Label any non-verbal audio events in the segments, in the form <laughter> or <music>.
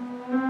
Mm-hmm.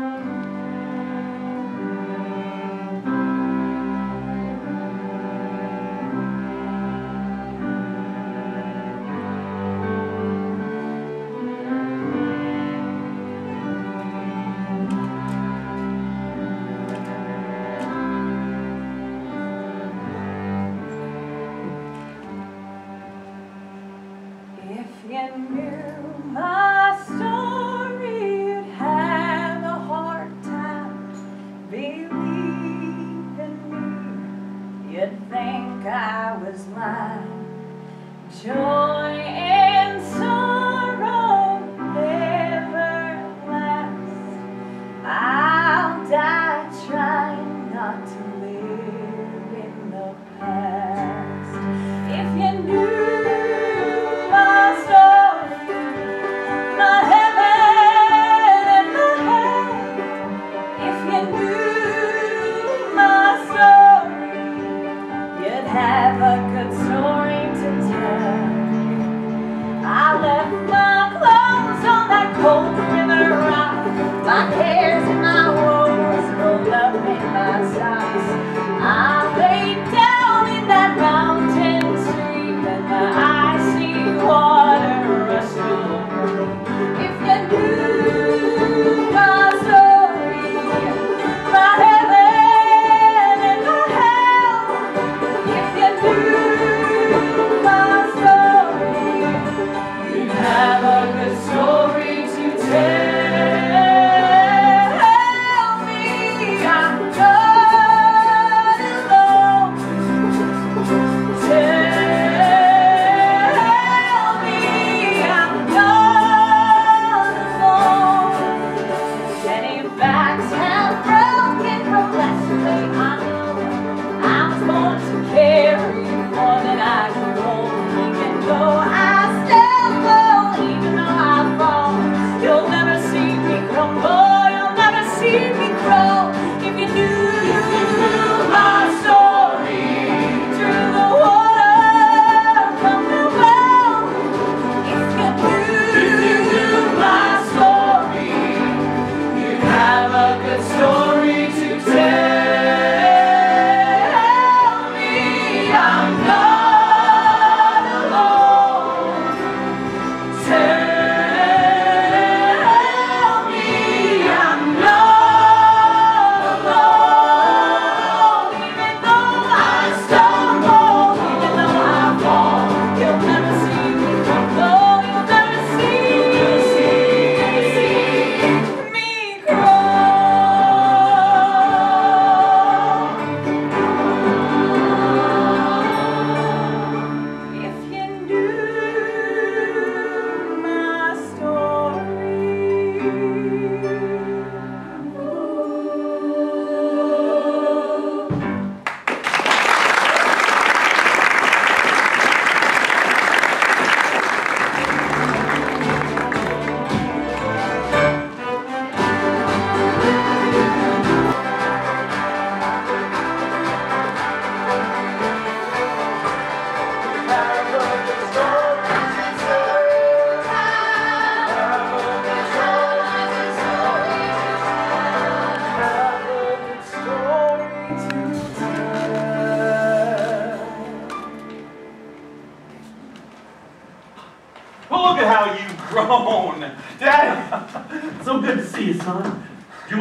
Visited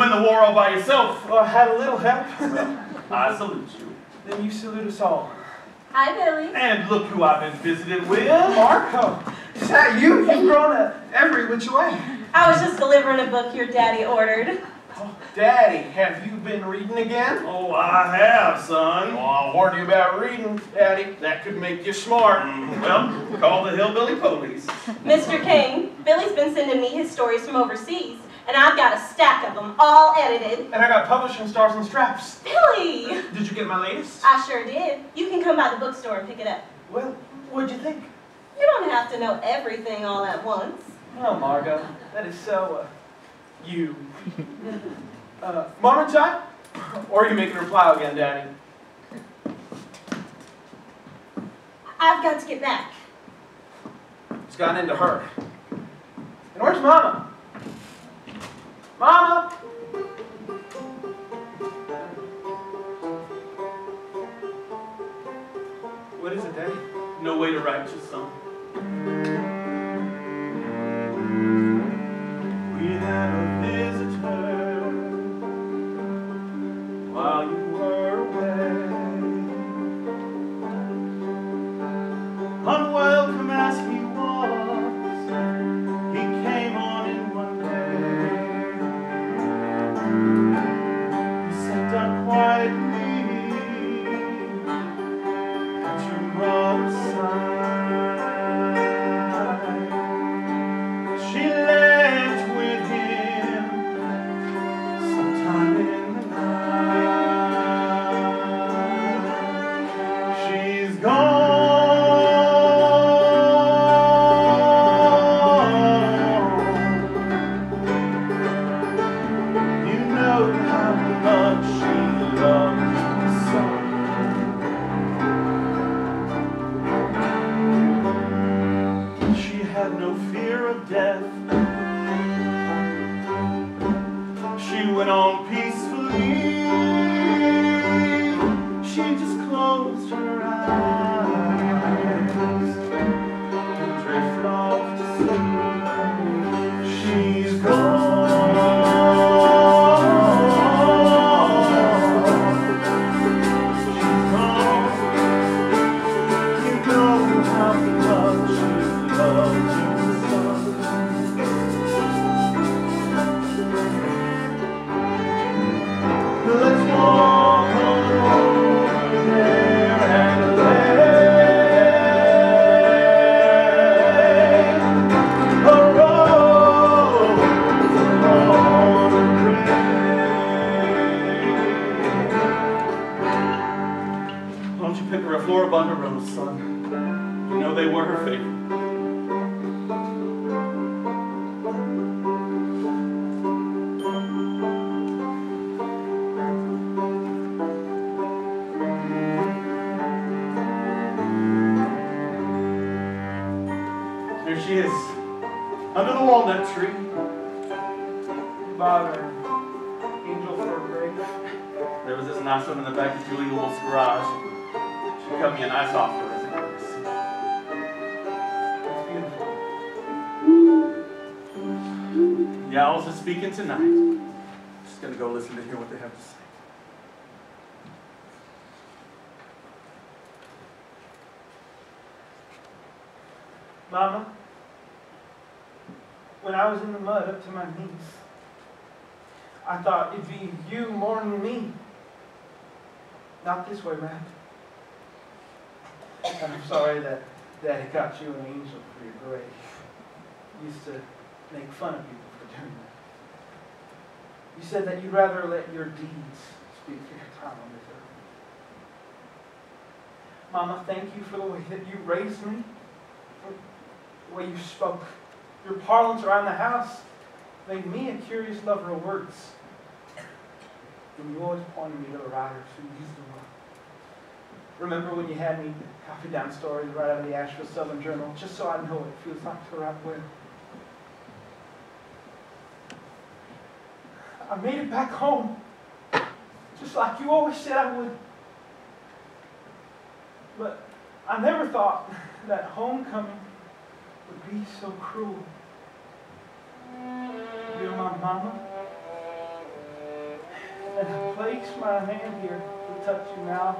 with Margo. I salute you? Then you salute us all. Hi, Billy. And look who I've been visiting with. Mark. Did you you've grown a, every which way. I was just delivering a book your daddy ordered. Oh, Daddy, have you been reading again? Oh, I have, son. Well, I warned you about reading, Daddy. That could make you smart. Mm, well, call the hillbilly police. Mr. Cane, Billy's been sending me his stories from overseas, and I've got a stack of them, all edited. And I got publishing Stars and Stripes. Billy! Did you get my latest? I sure did. You can come by the bookstore and pick it up. Well, What'd you think? You don't have to know everything all at once. Oh, Margo, that is so, uh, you. Uh, moment time? Or you make a reply again, Daddy? I've got to get back. It's gotten into her. And where's Mama? Mama! What is it, Daddy? No way to write righteous song. We had a visitor while you were away. Unwell Cut me a nice offer as a courtesy. That's beautiful. The owls are speaking tonight. Just gonna go listen to hear what they have to say. Mama, when I was in the mud up to my knees, I thought it'd be you more than me. Not this way, man. And I'm sorry that Daddy got you an angel for your grave. Used to make fun of people for doing that. You said that you'd rather let your deeds speak for your time on this earth. Mama, thank you for the way that you raised me the way you spoke. Your parlance around the house made me a curious lover of words. And you always pointed me to the writers who used the word. Remember when you had me copy down stories right out of the Asheville Southern Journal, just so I know what it feels like to well. I made it back home, just like you always said I would. But I never thought that homecoming would be so cruel. You're my mama. And I place my hand here to touch you now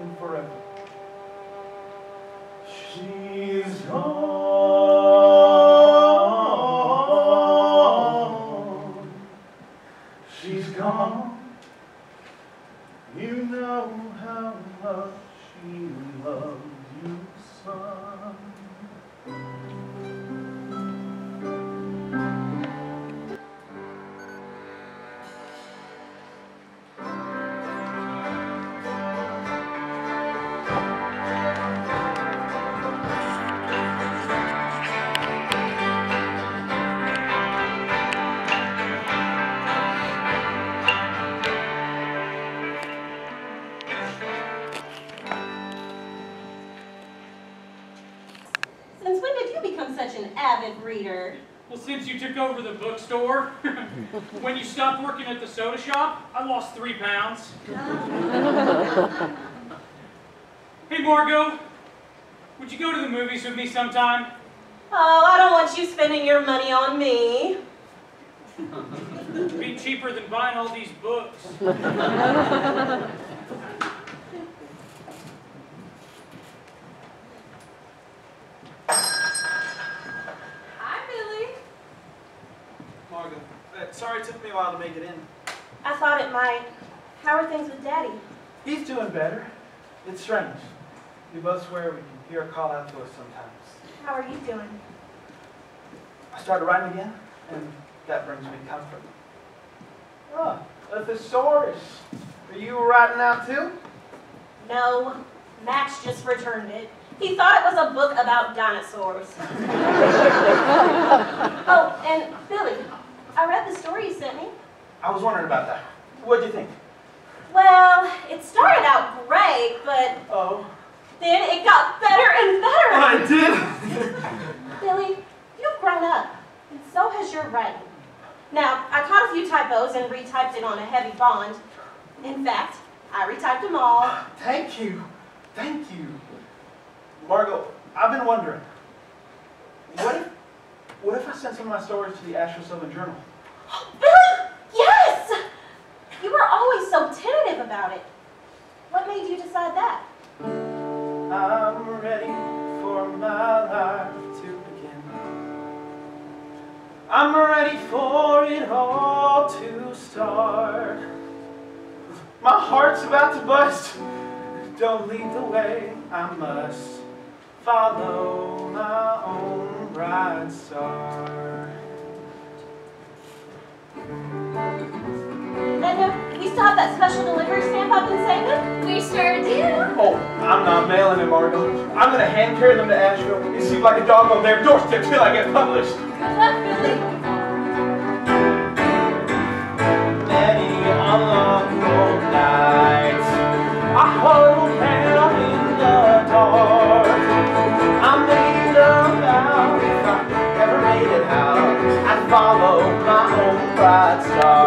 and forever. She's gone. She's gone. You know how much over the bookstore, <laughs> when you stopped working at the soda shop, I lost three pounds. <laughs> Hey, Margo, Would you go to the movies with me sometime? Oh, I don't want you spending your money on me. It'd be cheaper than buying all these books. <laughs> Hi, Billy. Margo, uh, sorry it took me a while to make it in. I thought it might. How are things with Daddy? He's doing better. It's strange. We both swear we can hear a call out to us sometimes. How are you doing? I started writing again, and that brings me comfort. Oh, a thesaurus. Are you writing out too? No, Max just returned it. He thought it was a book about dinosaurs. <laughs> oh, and Billy, I read the story you sent me. I was wondering about that. What'd you think? Well, it started out great, but Oh. then it got better and better. I did! <laughs> Billy, you've grown up, and so has your writing. Now, I caught a few typos and retyped it on a heavy bond. In fact, I retyped them all. Thank you. Thank you. Margo, I've been wondering. What if, what if I sent some of my stories to the Asheville Southern Journal? <gasps> Billy, yes! You were always so tentative about it. What made you decide that? I'm ready for my life to begin. I'm ready for it all to start. My heart's about to bust. Don't lead the way, I must follow my own bright star. Edna, we still have that special delivery stamp I've been saving? We sure do. Oh, I'm not mailing it, Margo. I'm gonna hand carry them to Asheville and sleep like a dog on their doorstep till I get published. Good luck, Billy. Bright star.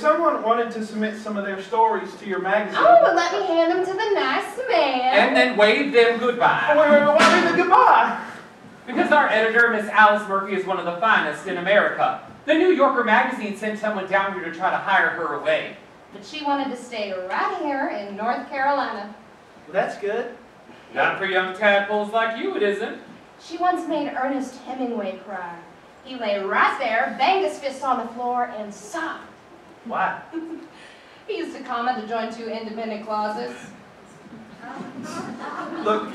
Someone wanted to submit some of their stories to your magazine. Oh, but let me hand them to the nice man. And then wave them Oh, goodbye. wait, wait, wait, why did the goodbye? Because our editor, Miss Alice Murphy, is one of the finest in America. The New Yorker magazine sent someone down here to try to hire her away. But she wanted to stay right here in North Carolina. Well, That's good. Not for young tadpoles like you, it isn't. She once made Ernest Hemingway cry. He lay right there, banged his fist on the floor, and sobbed. Why? <laughs> He used to comment to join two independent clauses. Look,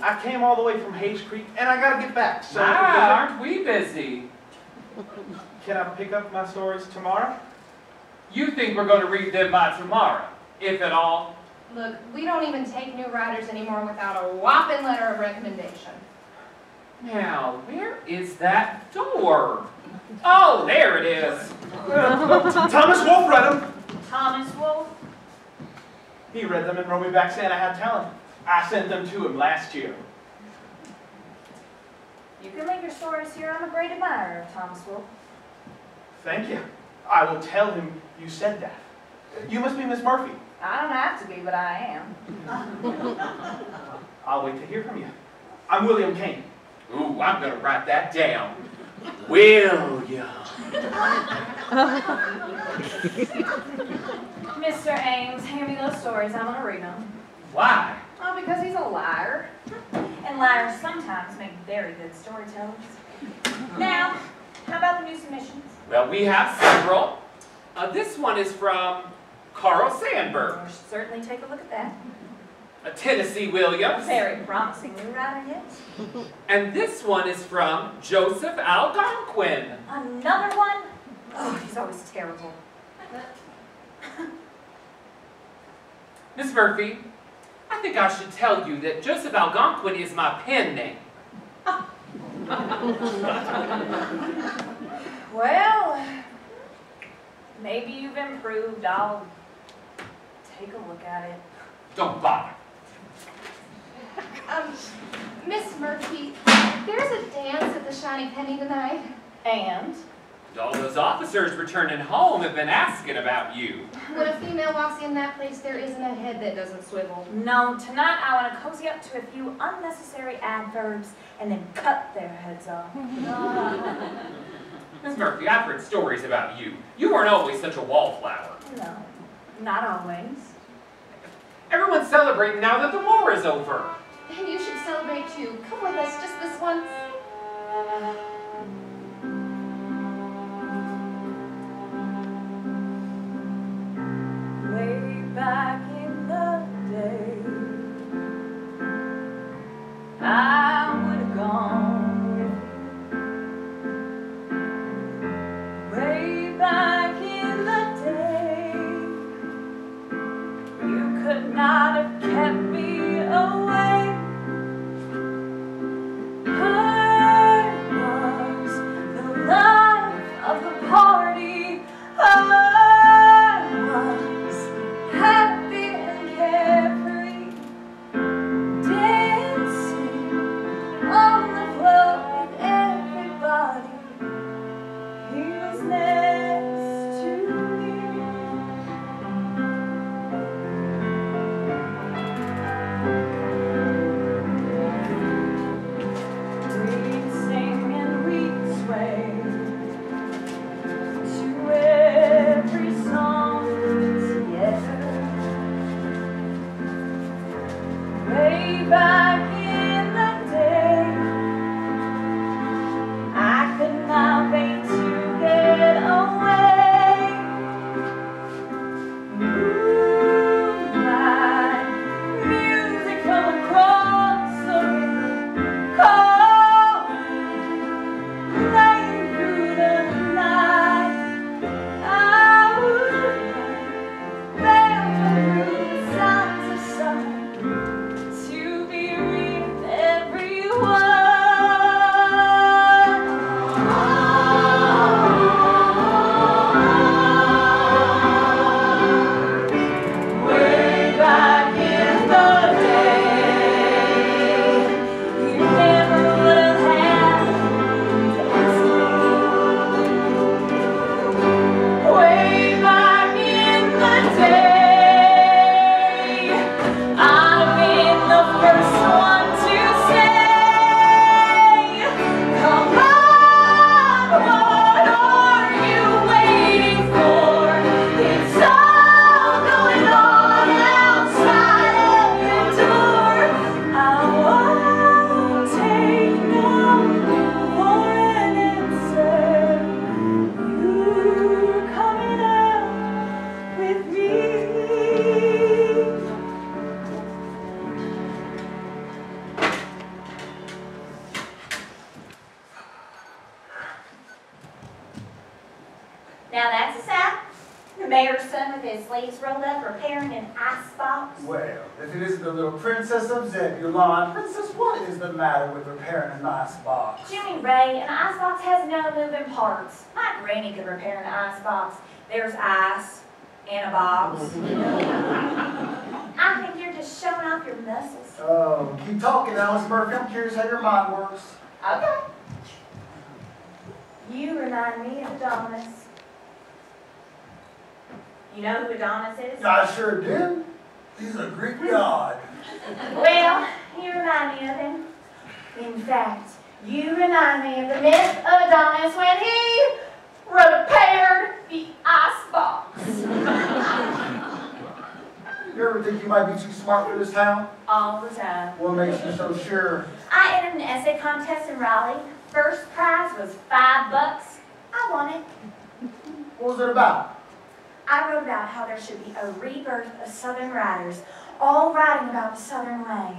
I came all the way from Hayes Creek, and I gotta get back. So, Ah, aren't we busy? can I pick up my stories tomorrow? You think we're going to read them by tomorrow, if at all? Look, we don't even take new writers anymore without a whopping letter of recommendation. Now, where is that door? Oh, there it is. <laughs> Thomas Wolfe read them. Thomas Wolfe? He read them and wrote me back saying I had talent. I sent them to him last year. You can leave your stories here. I'm a great admirer of Thomas Wolfe. Thank you. I will tell him you said that. You must be Miss Murphy. I don't have to be, but I am. <laughs> I'll wait to hear from you. I'm William Cane. Ooh, I'm going to write that down. William. <laughs> Mr. Ames, hand me those stories. I'm gonna read them. Why? Oh, because he's a liar. And liars sometimes make very good storytellers. Now, how about the new submissions? Well, we have several. Uh, this one is from Carl Sandburg, We certainly take a look at that. A Tennessee Williams. Very promising new writer, yes. And this one is from Joseph Algonquin. Another one? Oh, he's always terrible. <laughs> Miss Murphy, I think I should tell you that Joseph Algonquin is my pen name. <laughs> Well, maybe you've improved. I'll take a look at it. Don't bother. Um, Miss Murphy, there's a dance at the Shiny Penny tonight. And? All those officers returning home have been asking about you. When a female walks in that place, there isn't a head that doesn't swivel. No, tonight I want to cozy up to a few unnecessary adverbs and then cut their heads off. <laughs> Miss Murphy, I've heard stories about you. You weren't always such a wallflower. No, not always. Everyone's celebrating now that the war is over. And you should celebrate too. Come with us just this once. Way back in the day, I talking, Alice Murphy. I'm curious how your mind works. Okay. You remind me of Adonis. You know who Adonis is? I sure do. He's a Greek hmm. god. Well, you remind me of him. In fact, you remind me of the myth of Adonis when he repaired the icebox. <laughs> You ever think you might be too smart for this town? All the time. What makes you so sure? I entered an essay contest in Raleigh. First prize was five bucks. I won it. What was it about? I wrote about how there should be a rebirth of Southern writers, all writing about the Southern way.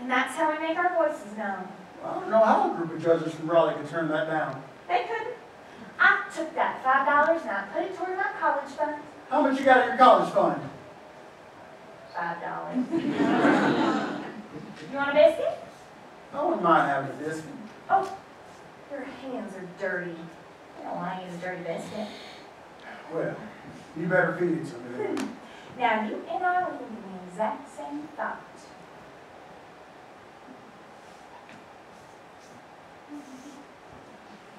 And that's how we make our voices known. I don't know how a group of judges from Raleigh could turn that down. They couldn't. I took that five dollars and I put it toward my college fund. How much you got in your college fund? Five dollars. you want a biscuit? I wouldn't mind having a biscuit. Oh, your hands are dirty. I don't want to use a dirty biscuit. Well, you better feed it to me. then. Now you and I were thinking the exact same thought.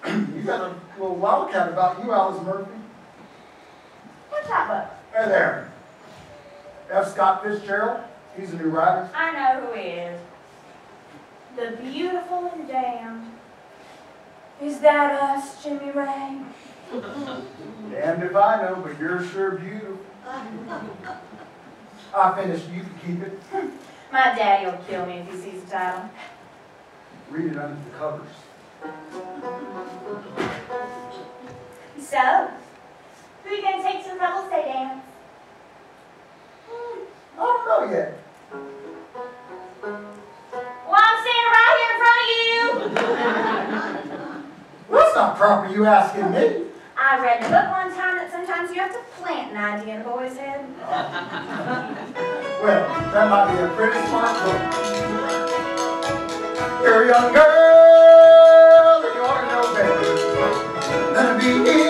You got a little wildcat about you, Alice Murphy. What's that book? Hey there. F. Scott Fitzgerald. He's a new writer. I know who he is. The beautiful and damned. Is that us, Jimmy Ray? Damned if I know, but you're sure beautiful. I finished. You can keep it. My daddy will kill me if he sees the title. Read it under the covers. So, who are you gonna take to the Rebel Day dance? Oh, I don't know yet. Well, I'm standing right here in front of you. <laughs> That's not proper you asking me. I read in a book one time that sometimes you have to plant an idea in a boy's head. Well, that might be a pretty smart book. You're a young girl, and you ought to know better than to be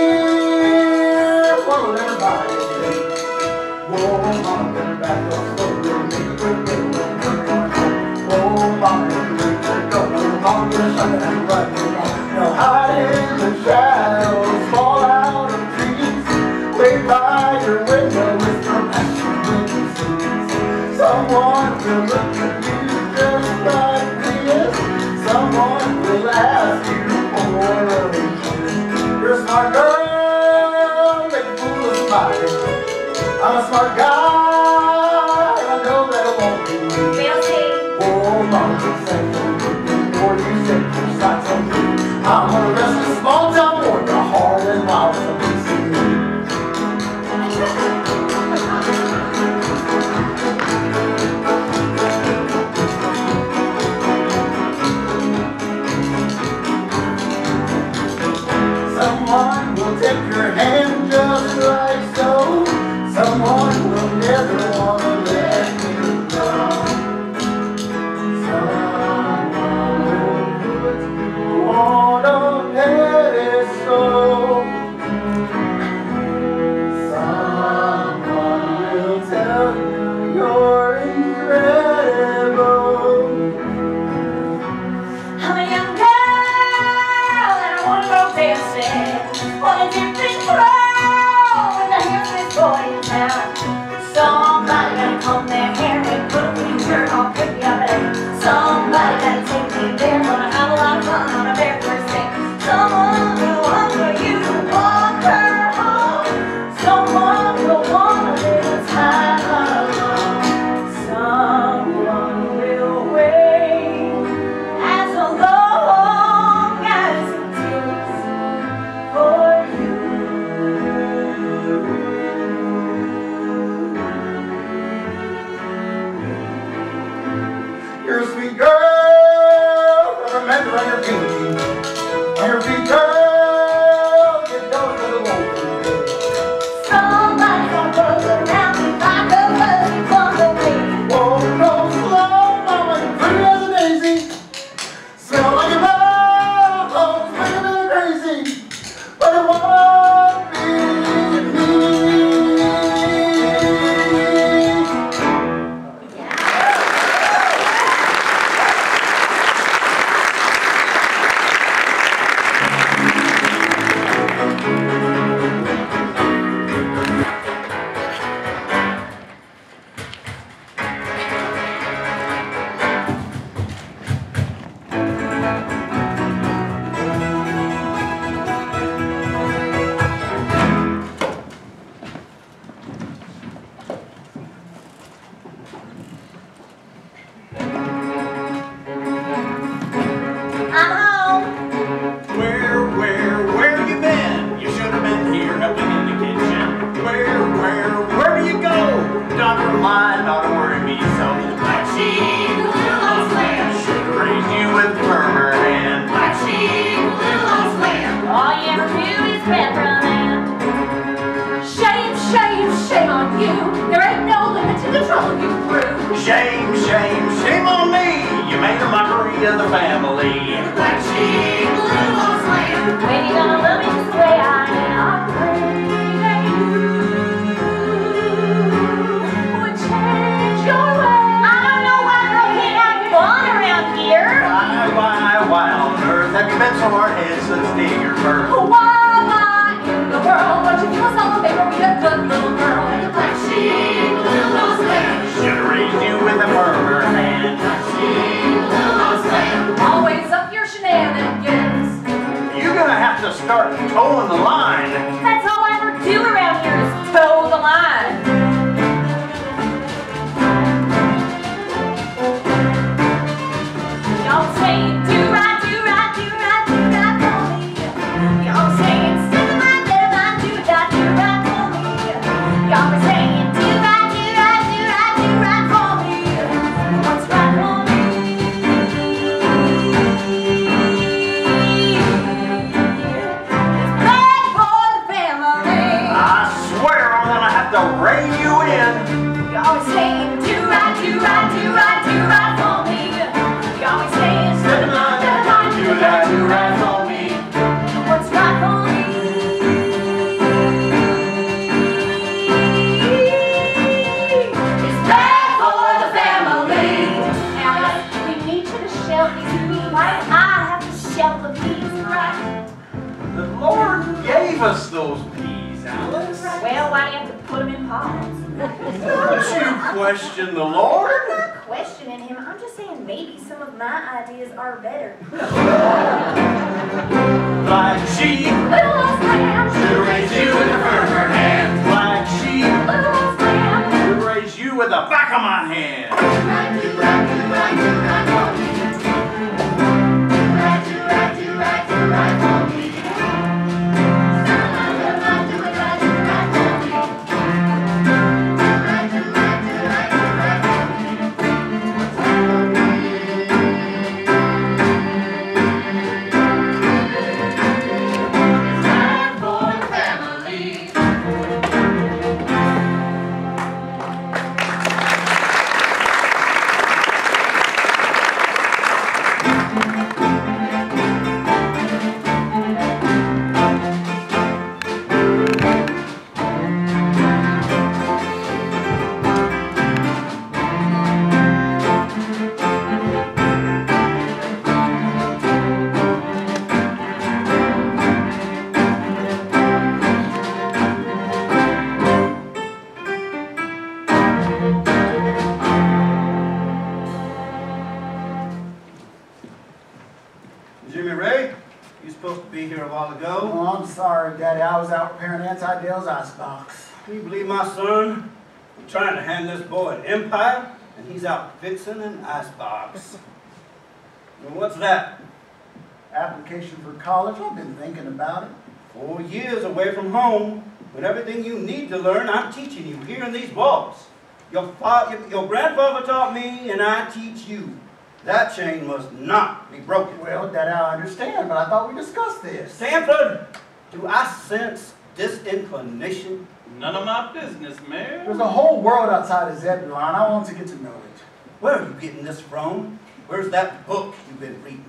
college. I've been thinking about it. Four years away from home, but everything you need to learn, I'm teaching you here in these walls. Your, fa- your- your grandfather taught me, and I teach you. That chain must not be broken. Well, that I understand, but I thought we discussed this. Stanford, do I sense disinclination? None of my business, Mayor. There's a whole world outside of Zebulon. I want to get to know it. Where are you getting this from? Where's that book you've been reading?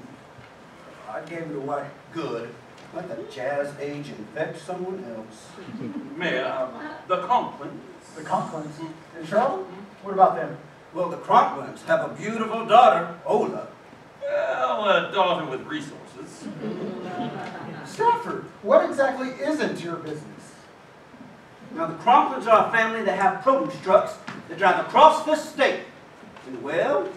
I gave it away. Good. Let the jazz age infect someone else. Mayor, the Conklin. The Conklins. In trouble? What about them? Well, the Cronklins have a beautiful daughter, Ola. Well, a daughter with resources. <laughs> Stanford, what exactly isn't your business? Now, the Cronklins are a family that have produce trucks that drive across the state. And well,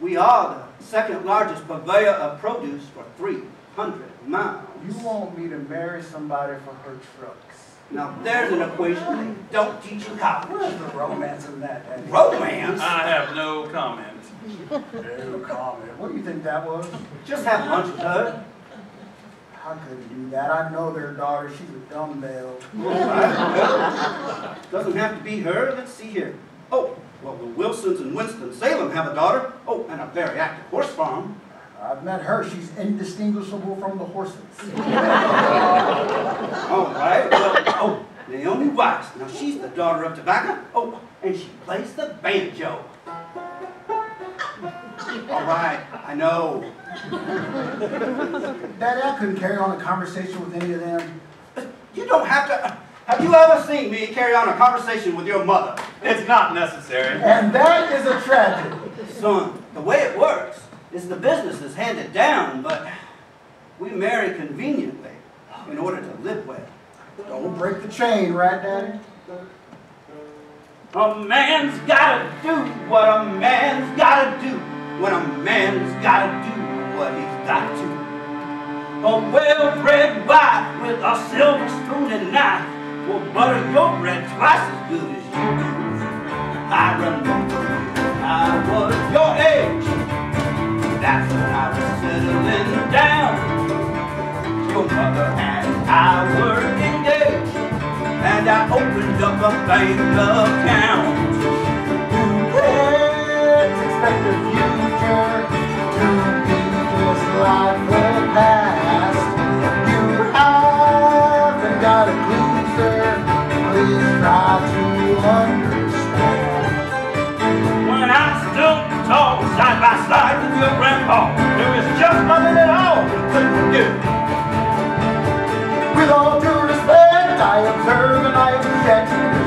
we are the second largest purveyor of produce for 300 miles. You want me to marry somebody for her trucks. Now, there's an equation they don't teach in college. Where's the romance in that, Daddy? Romance? I have no comment. No comment. What do you think that was? Just have lunch with her. How could you do that? I know their daughter. She's a dumbbell. All right, <laughs> well, doesn't have to be her. Let's see here. Oh, well, the Wilsons and Winston-Salem have a daughter. Oh, and a very active horse farm. I've met her. She's indistinguishable from the horses. <laughs> All right, well, oh, Naomi Weiss. Now, she's the daughter of tobacco. Oh, and she plays the banjo. All right, I know. Daddy, I couldn't carry on a conversation with any of them. You don't have to. Uh, Have you ever seen me carry on a conversation with your mother? It's not necessary. And that is a tragedy. Son, the way it works is the business is handed down, but we marry conveniently in order to live well. Don't break the chain, right, Daddy? A man's gotta do what a man's gotta do when a man's gotta do what he's got to. A well-bred wife with a silver spoon and knife will butter your bread twice as good as you do. I remember I was your age. That's when I was settling down. Your mother and I were engaged, and I opened up a bank account. You can't expect the future to be just like the past. Side by side with your grandpa, There is just nothing at all we couldn't do. With all due respect, I observe and I object.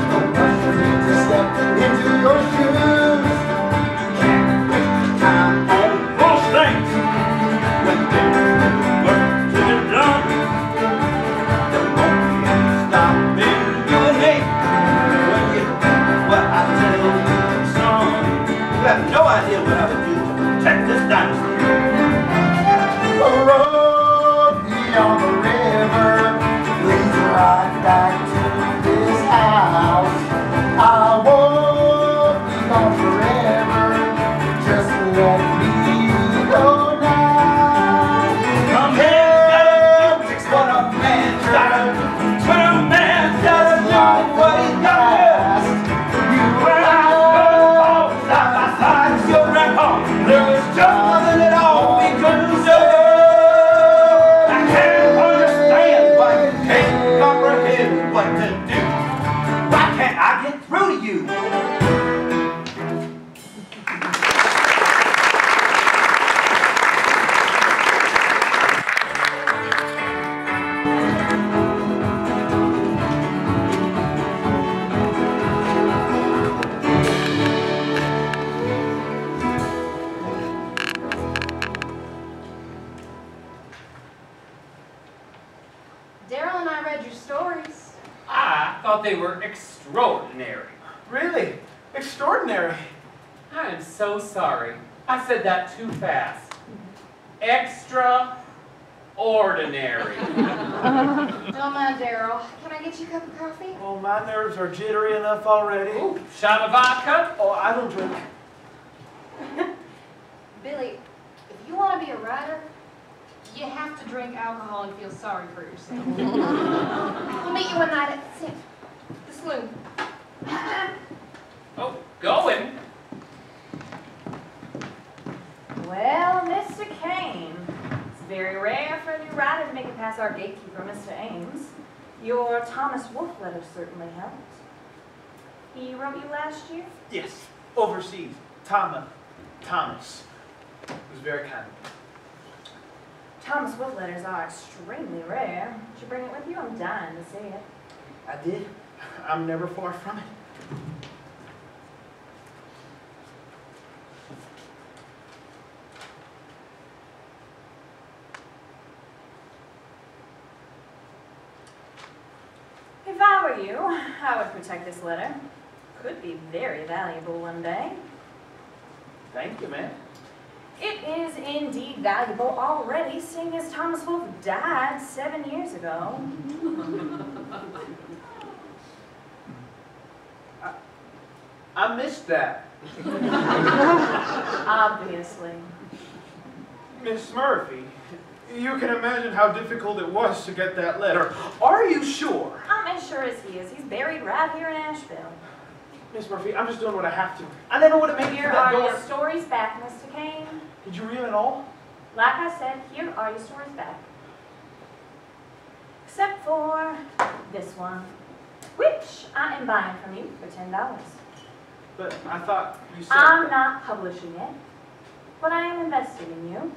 Said that too fast. Extraordinary. <laughs> Don't mind Daryl. Can I get you a cup of coffee? Oh, my nerves are jittery enough already. Ooh, shot of vodka? Oh, I don't drink. <laughs> Billy, if you want to be a writer, you have to drink alcohol and feel sorry for yourself. <laughs> we'll meet you one night at the, the saloon. Oh, going. Well, Mr. Cane, it's very rare for a new writer to make it past our gatekeeper, Mr. Ames. Your Thomas Wolfe letter certainly helped. He wrote you last year? Yes, overseas. Thomas. Thomas. It was very kind. Thomas Wolfe letters are extremely rare. Did you bring it with you? I'm dying to see it. I did. I'm never far from it. If I were you, I this letter. Could be very valuable one day. Thank you, man. It is indeed valuable already, seeing as Thomas Wolfe died seven years ago. <laughs> I missed that. <laughs> Obviously. Miss Murphy, you can imagine how difficult it was to get that letter. Are you sure? I'm as sure as he is. He's buried right here in Asheville. Miss Murphy, I'm just doing what I have to. I never would have made it Here through that are your stories back, Mr. Cane. Did you read it all? Like I said, here are your stories back. Except for this one, which I am buying from you for ten dollars. But I thought you said. I'm not publishing it. But I am investing in you.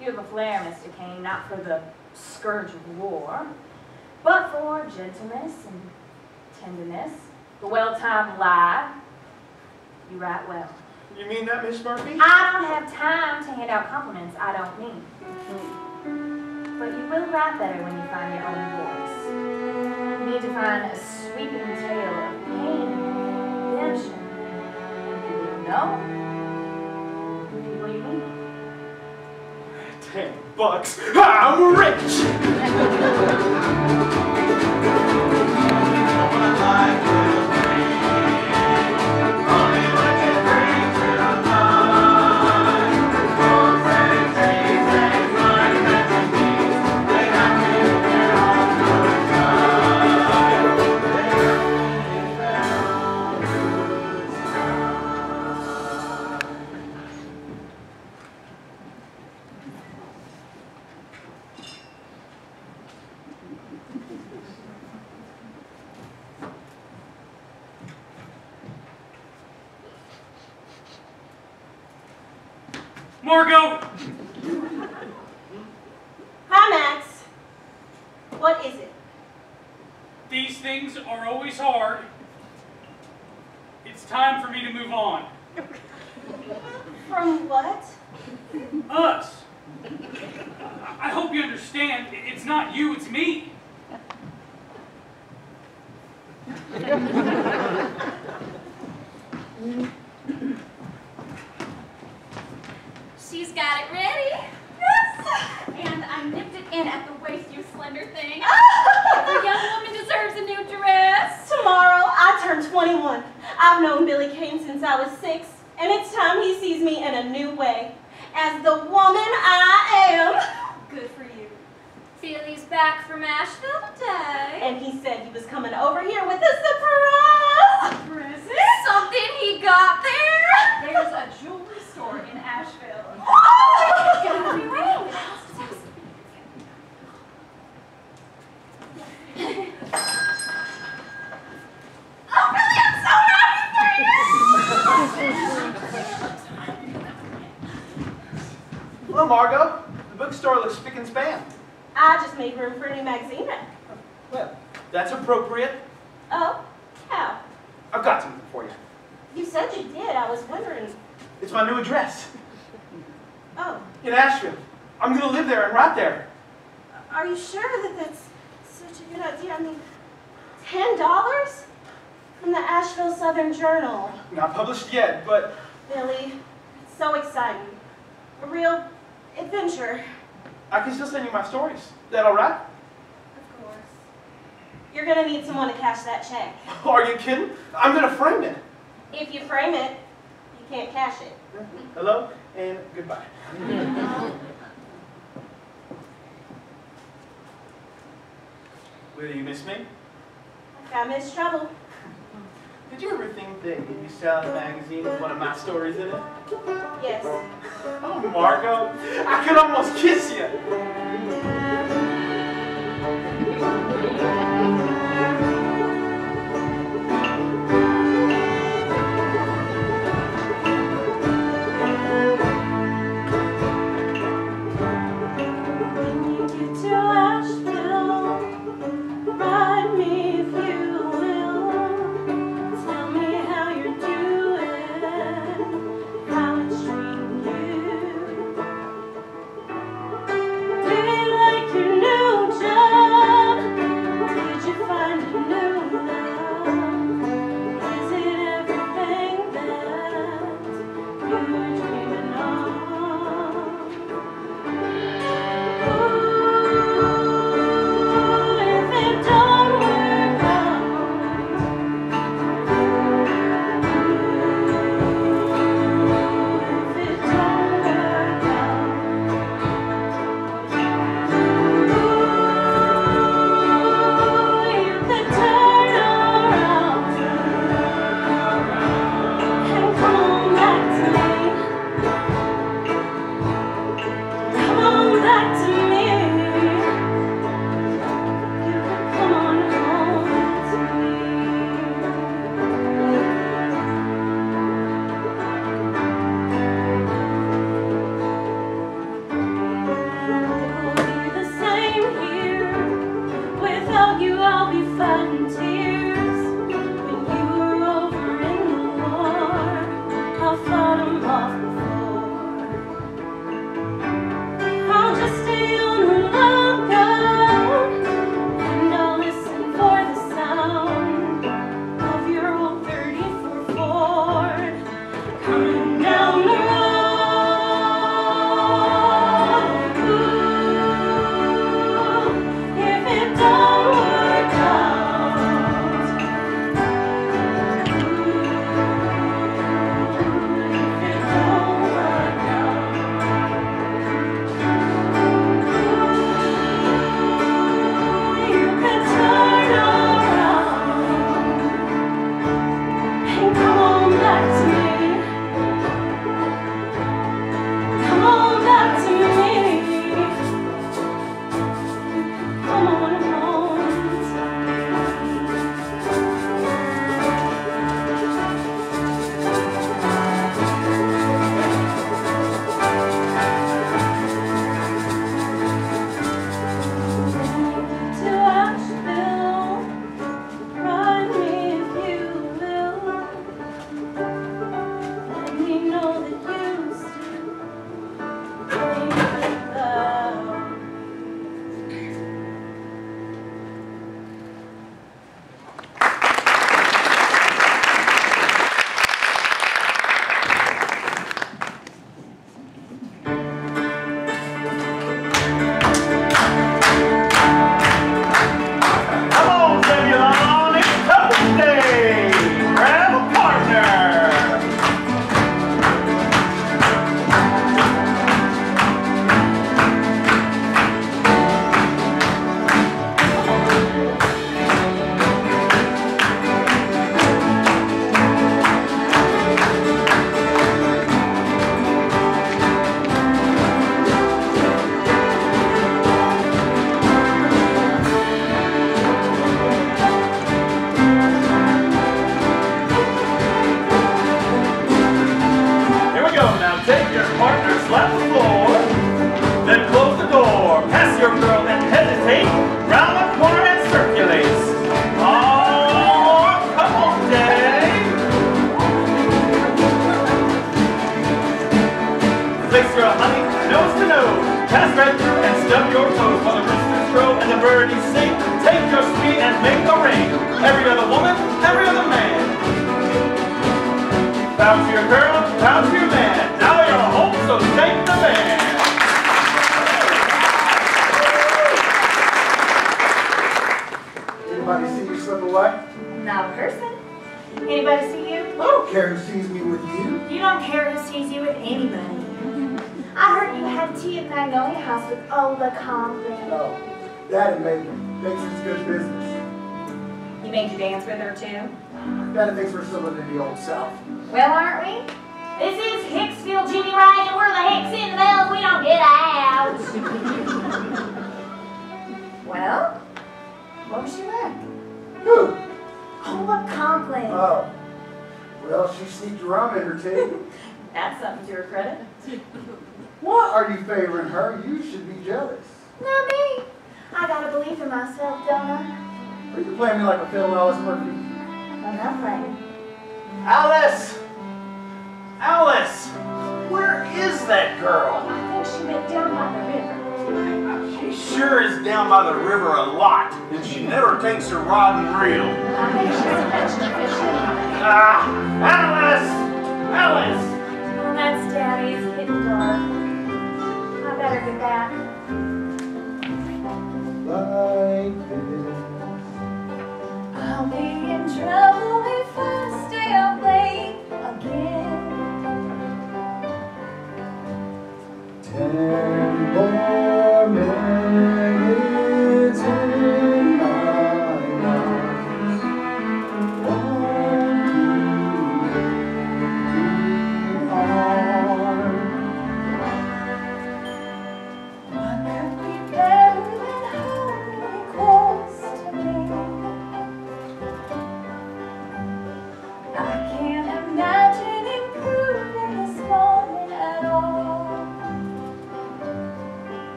You have a flair, Mr. Cane, not for the scourge of war, but for gentleness and tenderness, the well-timed lie. You write well. You mean that, Miss Murphy? I don't have time to hand out compliments I don't mean. But you will write better when you find your own voice. You need to find a sweeping tale of pain, redemption, and you know, Ten bucks. I'm rich! <laughs> Margo! Hi, Max. What is it? These things are always hard. It's time for me to move on. From what? Us. I I hope you understand. It's not you, it's me. <laughs> She's got it ready. Yes. And I nipped it in at the waist, you slender thing. <laughs> Every young woman deserves a new dress. Tomorrow, I turn 21. I've known Billy Cane since I was six, and it's time he sees me in a new way. As the woman I am. Good for you. Billy's back from Asheville today. And he said he was coming over here with a surprise. Present? Something he got there? There's a jewelry store in Asheville. Gotta be ring. Billy, I'm so happy Hello, Margo. The bookstore looks spick and span. I just made room for a new magazine rack. Well, that's appropriate. Oh, how? I've got something for you. You said you did. I was wondering. It's my new address Oh, in Asheville. I'm going to live there and write there. are you sure that that's such a good idea? I mean, ten dollars from the Asheville Southern Journal. Not published yet, but Billy, it's so exciting. A real adventure. I can still send you my stories. That all right? Of course. You're gonna need someone to cash that check. <laughs> Are you kidding? I'm going to frame it. If you frame it, you can't cash it. Hello and goodbye. Will you miss me? I miss trouble. Did you ever think that if you sell a magazine with one of my stories in it? Yes. Oh, Margo, I could almost kiss you.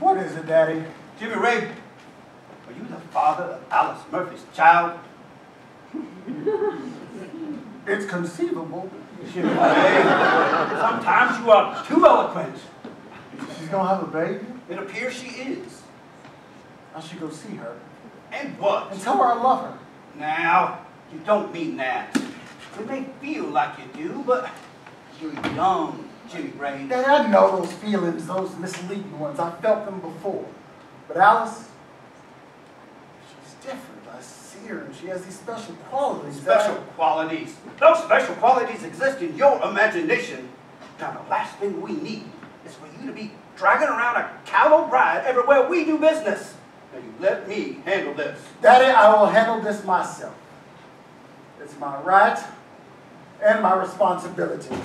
What is it, Daddy? Jimmy Ray, are you the father of Alice Murphy's child? <laughs> It's conceivable. Jimmy Ray, sometimes you are too eloquent. She's gonna have a baby. It appears she is. I should go see her And what? and tell her I love her. Now, you don't mean that. It may feel like you do, but you're young, Jimmy. Daddy, I know those feelings, those misleading ones. I felt them before. But Alice, she's different. I see her and she has these special qualities. I- Special qualities. Those special qualities exist in your imagination. Now, the last thing we need is for you to be dragging around a callow bride everywhere we do business. Now, you let me handle this. Daddy, I will handle this myself. It's my right and my responsibility.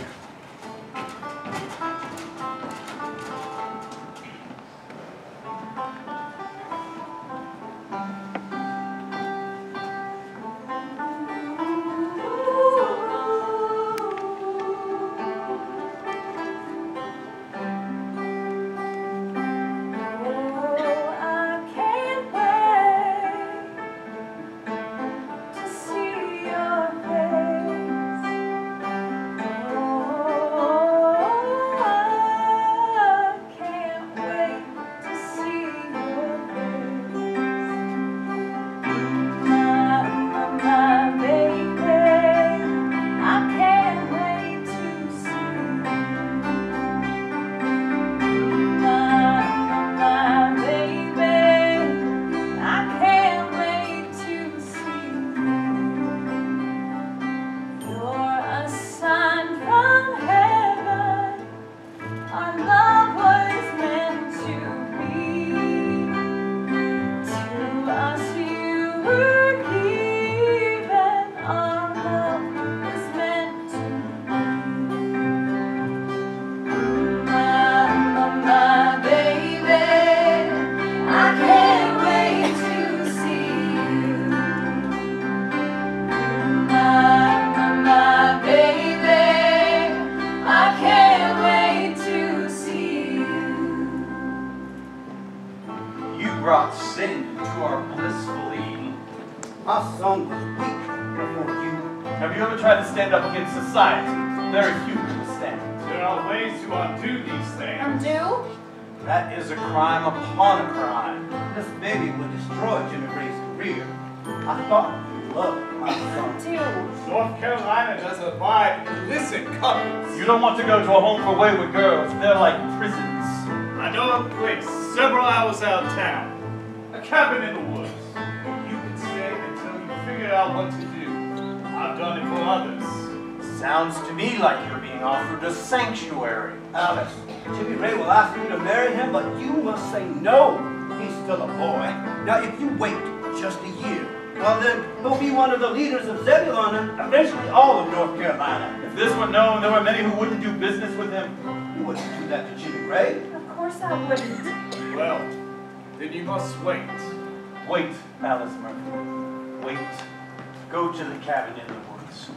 Eventually all of North Carolina. If this were known, there were many who wouldn't do business with him. You wouldn't do that to Jimmy Ray. Of course I wouldn't. Well, then you must wait. Wait, Alice Murphy. Wait. Go to the cabin in the woods.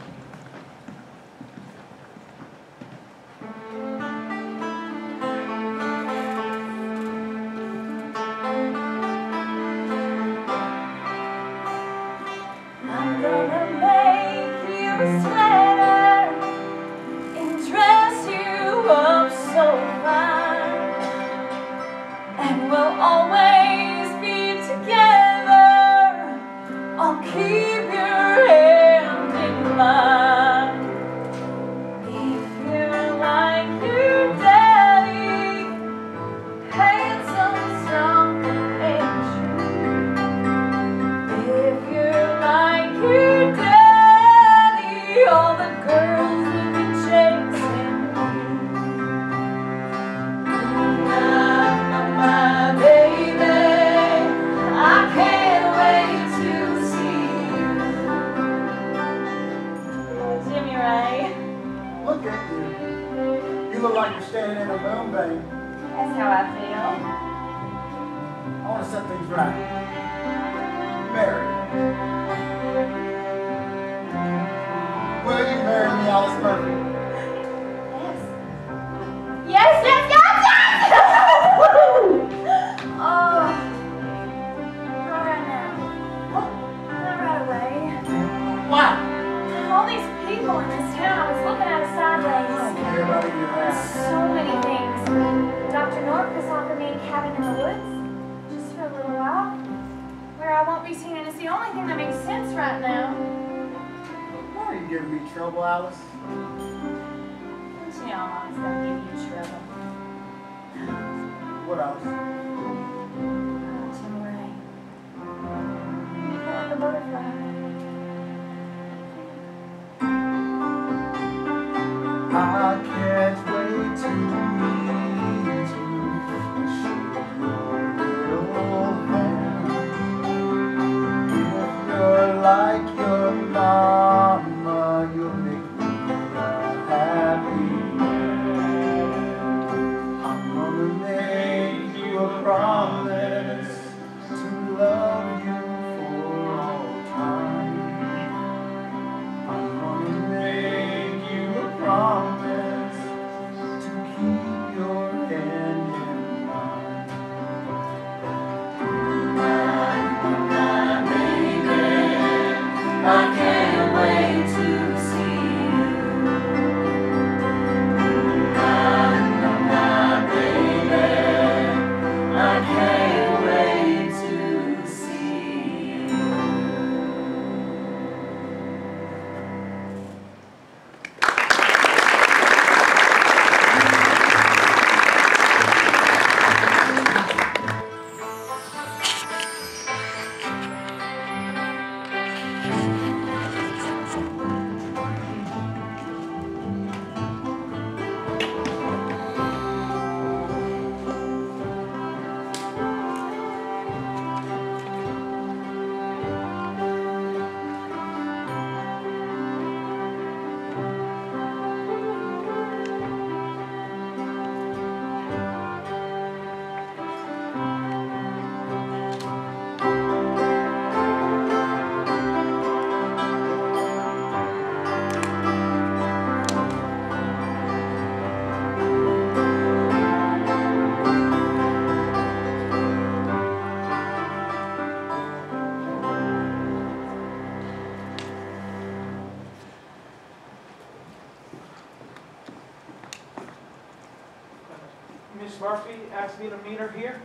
Murphy asked me to meet her here.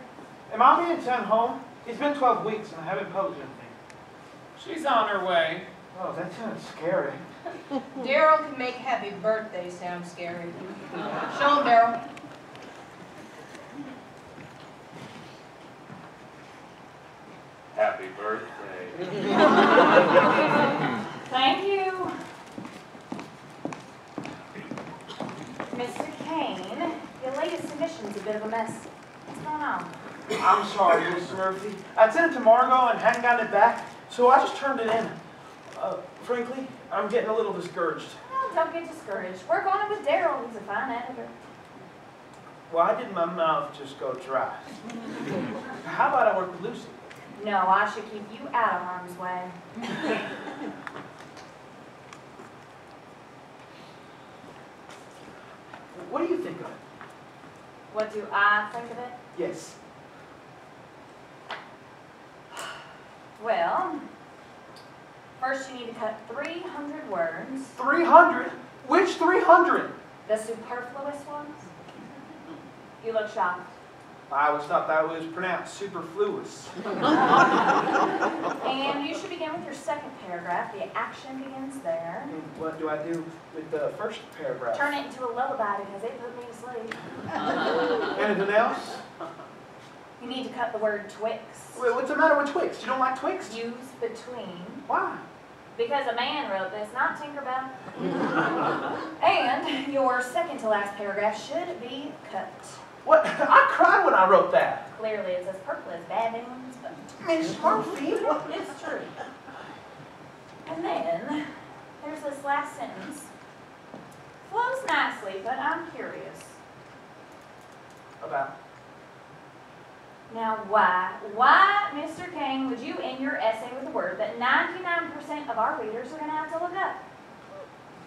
Am I being sent home? It's been 12 weeks and I haven't published anything. She's on her way. Oh, that sounds scary. <laughs> Daryl can make happy birthday sound scary. Show him, Daryl. Happy birthday. <laughs> Thank you. Mr. Cane, your latest submission's a bit of a mess. What's going on? I'm sorry, Miss Murphy. I sent it to Margo and hadn't gotten it back, so I just turned it in. Uh, frankly, I'm getting a little discouraged. Well, don't get discouraged. Work on it with Daryl. He's a fine editor. Why did my mouth just go dry? How about I work with Lucy? No, I should keep you out of harm's way. What do you think of it? What do I think of it? Yes. Well, first you need to cut 300 words, 300? Which 300? the superfluous ones. You look shocked. I always thought that was pronounced superfluous. <laughs> And you should begin with your second paragraph. The action begins there. What do I do with the first paragraph? Turn it into a lullaby because it put me to sleep. <laughs> Anything else? You need to cut the word twixt. Wait, what's the matter with twixt? You don't like twixt? Use between. Why? Because a man wrote this, not Tinkerbell. <laughs> and your second to last paragraph should be cut. What? I cried when I wrote that. Clearly, it's as purple as bad news, but Miss Murphy. it's true. And then there's this last sentence. Flows nicely, but I'm curious. about. Now, why, why, Mr. Cane, would you end your essay with a word that 99% of our readers are going to have to look up?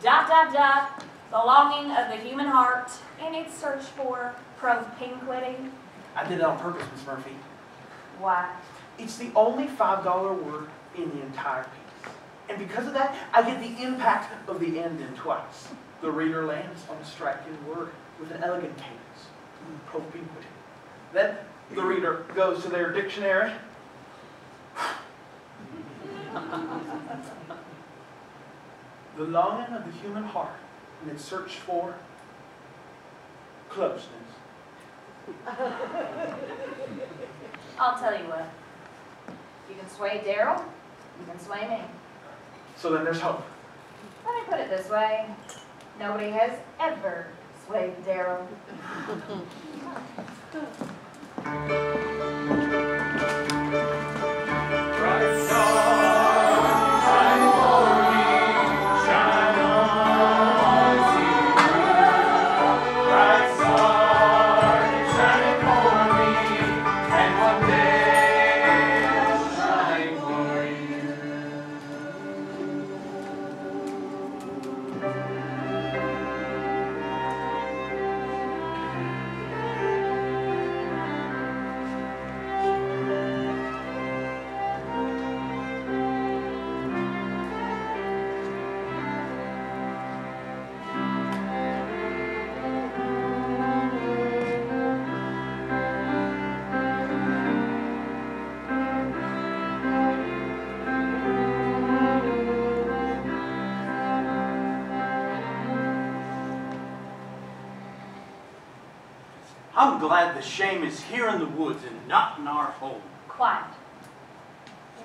Dot, dot, dot, the longing of the human heart in its search for propinquity. I did it on purpose, Miss Murphy. Why? It's the only $5 word in the entire piece. And because of that, I get the impact of the end in twice. The reader lands on a striking word with an elegant cadence, propinquity. Then the reader goes to their dictionary. the longing of the human heart in its search for closeness. <laughs> I'll tell you what. You can sway Daryl, you can sway me. So then there's hope. Let me put it this way. Nobody has ever swayed Daryl. <laughs>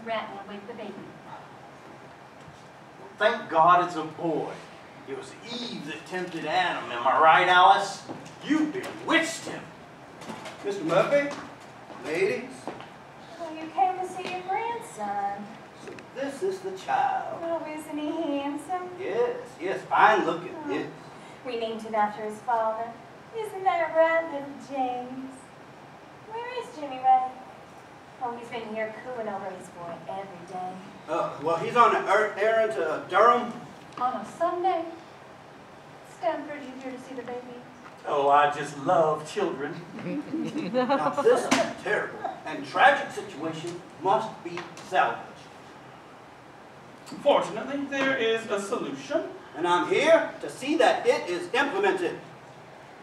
The rat will wake the baby. Thank God it's a boy. It was Eve that tempted Adam, am I right, Alice? You bewitched him. Mr. Murphy, ladies, Well, you came to see your grandson. so this is the child. Oh, isn't he handsome? Yes, yes, fine looking, oh. yes. We named him after his father. Isn't that right, little James? Where is Jimmy Ray? Oh, he's been here cooing over his boy every day. Uh, well, he's on an er- errand to Durham. On a Sunday. Stanford, you here to see the baby? Oh, I just love children. Now, this terrible and tragic situation must be salvaged. Fortunately, there is a solution. And I'm here to see that it is implemented.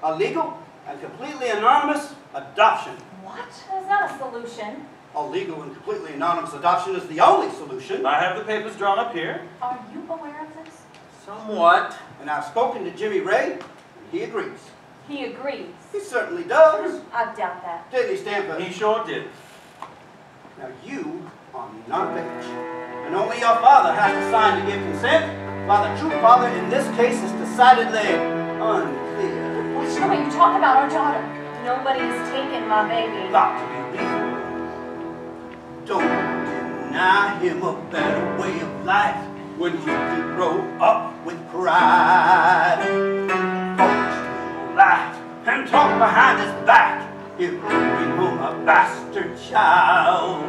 A legal and completely anonymous adoption. What? That's not a solution. A legal and completely anonymous adoption is the only solution. I have the papers drawn up here. Are you aware of this? Somewhat. And I've spoken to Jimmy Ray, and he agrees. He agrees. He certainly does. Hmm, I doubt that. Didn't he, Stanford? He sure did. Now you are not of age, and only your father has to sign to give consent, while the true father in this case is decidedly unclear. Watch the way you talk about our daughter. Nobody's taken my baby. Got to be reasonable. Don't deny him a better way of life when he can grow up with pride. Will laugh and talk behind his back if you bring home a bastard child.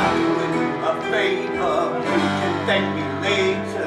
I a favor. You can thank me later.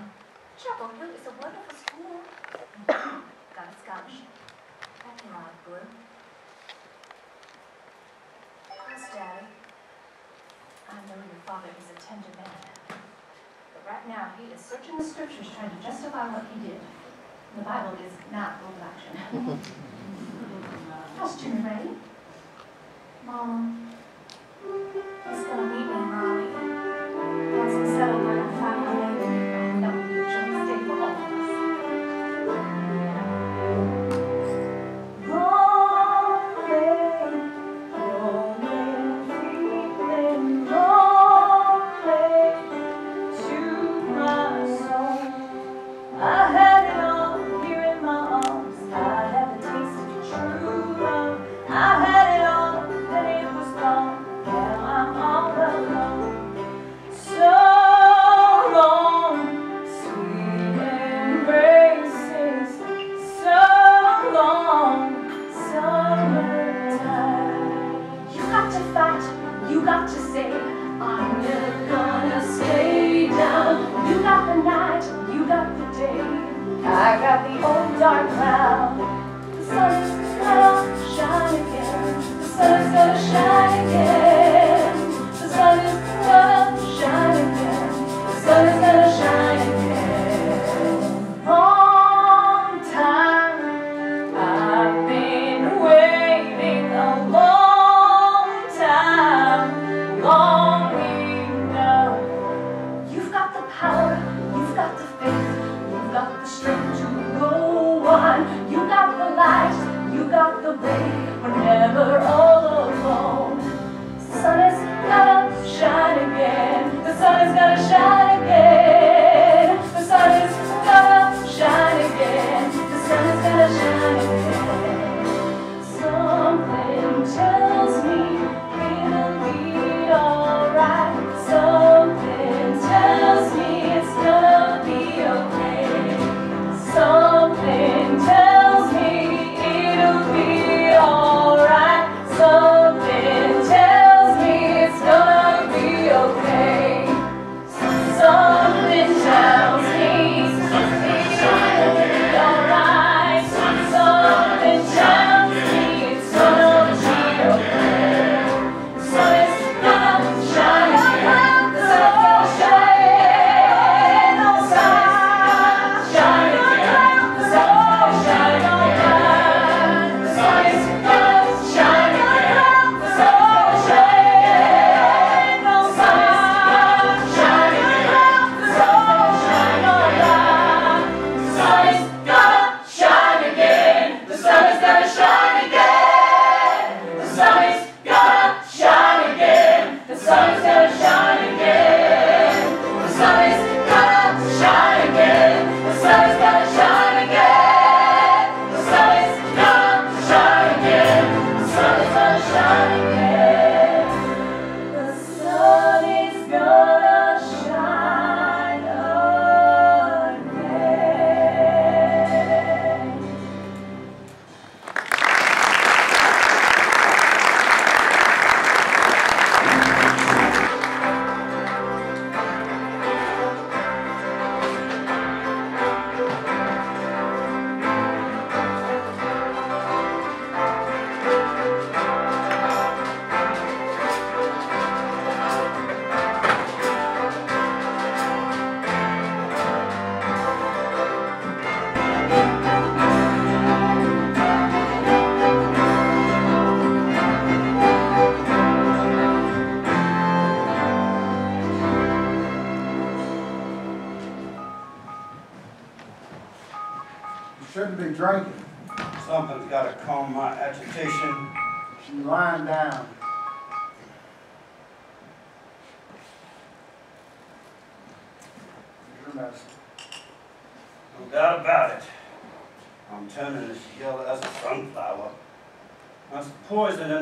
um, Hill is a wonderful school. Got a scholarship. Back in life, Blue. Yes, Daddy. I know your father is a tender man. But right now, he is searching the scriptures trying to justify what he did. The Bible is not old action. <laughs> How's Jimmy Ray? Mom, he's going to be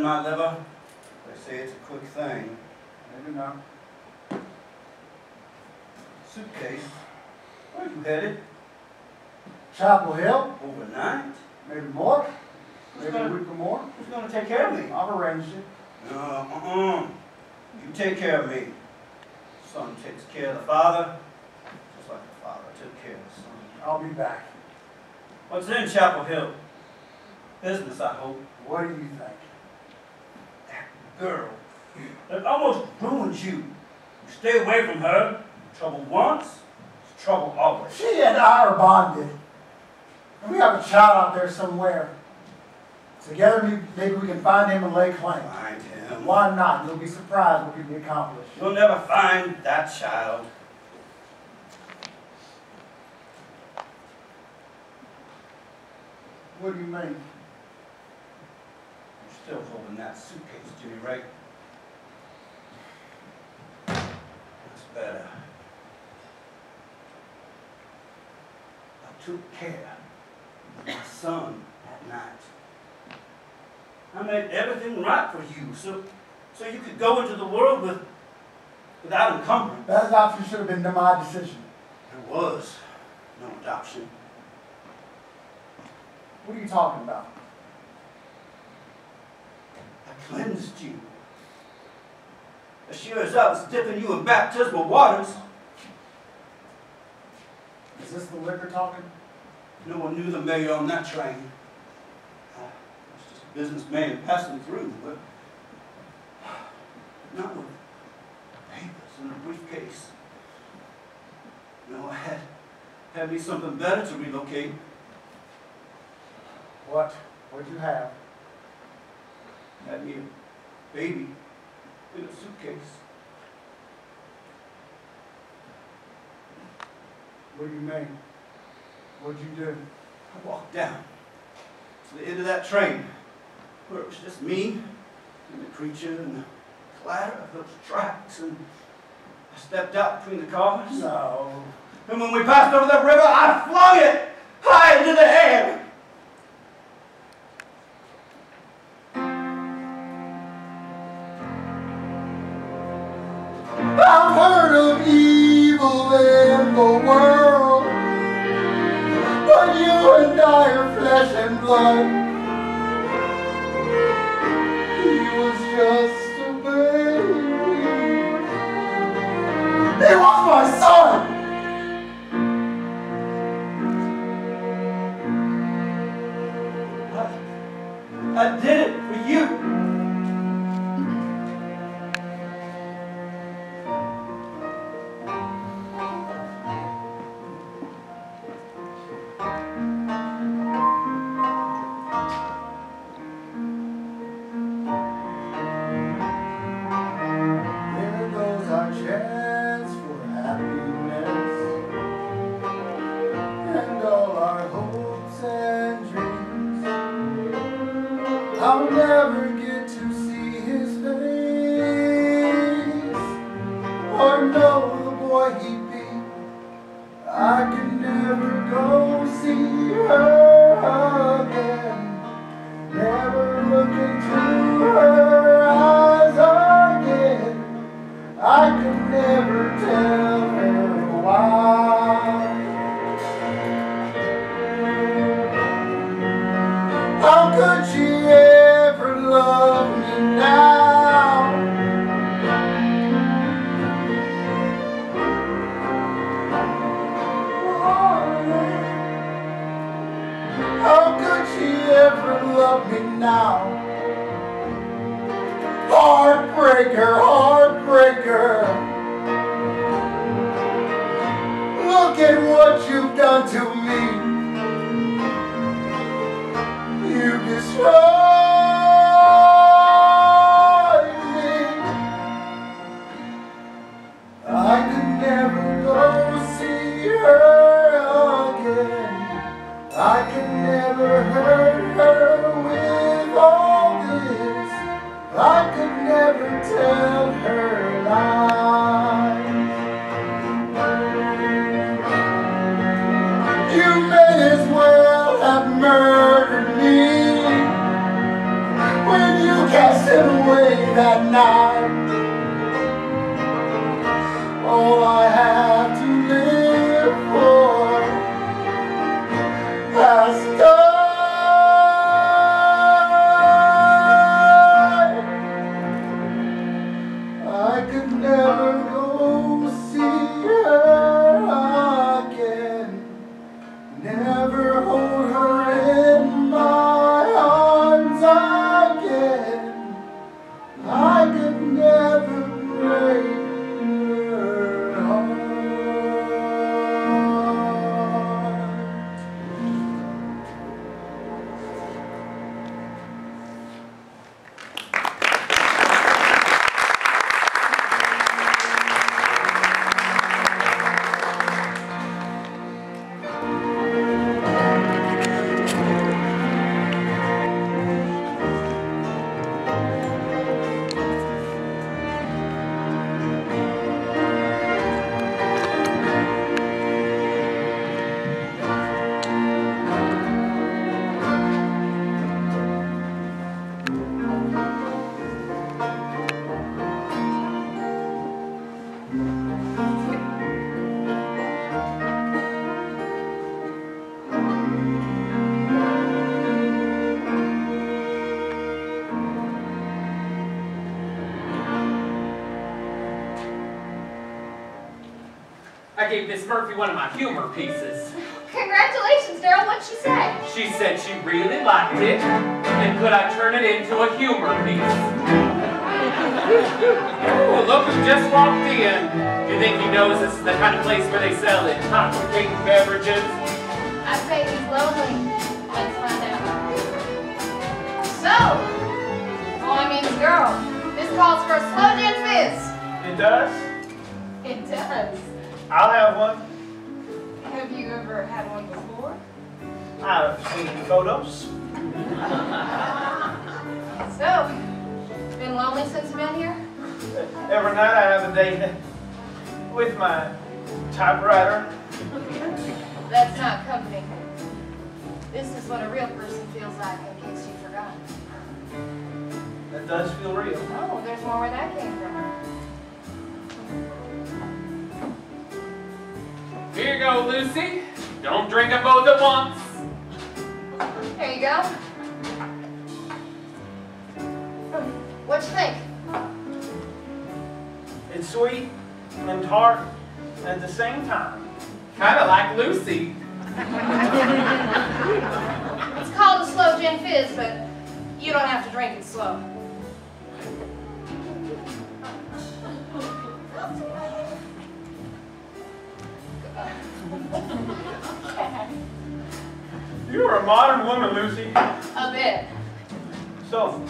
my liver. They say it's a quick thing. Maybe not. Suitcase. Where are you headed? Chapel Hill. Overnight? Maybe more. Who's Maybe gonna, a week or more. Who's going to take care of me? I've arranged it. Uh-uh. You take care of me. Son takes care of the father, just like the father took care of the son. I'll be back. What's in Chapel Hill? Business, I hope. What do you think? Girl, that almost ruins you. You stay away from her. Trouble once, it's trouble always. She and I are bonded. And we have a child out there somewhere. Together, maybe we can find him and lay claim. Find him. Why not? You'll be surprised what we can accomplish. You'll never find that child. What do you mean? Still holding that suitcase, Jimmy, right? That's better. I took care of my son at night. I made everything right for you, so, so you could go into the world with, without encumbrance. That adoption should have been my decision. There was no adoption. What are you talking about? Cleansed you. As sure as I was dipping you in baptismal waters, Is this the liquor talking? no one knew the mayor on that train. Ah, I was just a businessman passing through, but not with papers in a briefcase. No, I had, had me something better to relocate. What? What'd you have? Had me a baby in a suitcase. What do you mean? What'd you do? I walked down to the end of that train where it was just me and the creature and the clatter of those tracks and I stepped out between the cars. No. And when we passed over that river, I flung it high into the air. Blood. I'll never Murphy one of my humor pieces. Congratulations, Daryl. What'd she say? She said she really liked it, and could I turn it into a humor piece? Ooh, look who just walked in. Do you think he knows this is the kind of place where they sell intoxicating beverages? I say he's lonely. Let's find out. So, boy means girl. This calls for a slow gin fizz. It does? Photos. So, been lonely since you've been here? Every night I have a date with my typewriter. That's not company. This is what a real person feels like in case you forgot. That does feel real. Oh, there's more where that came from. Here you go, Lucy. Don't drink them both at once. You go. Hmm, what you think? It's sweet and tart at the same time. Kind of like Lucy. It's called a slow gin fizz, but you don't have to drink it slow. You're a modern woman, Lucy. A bit. So,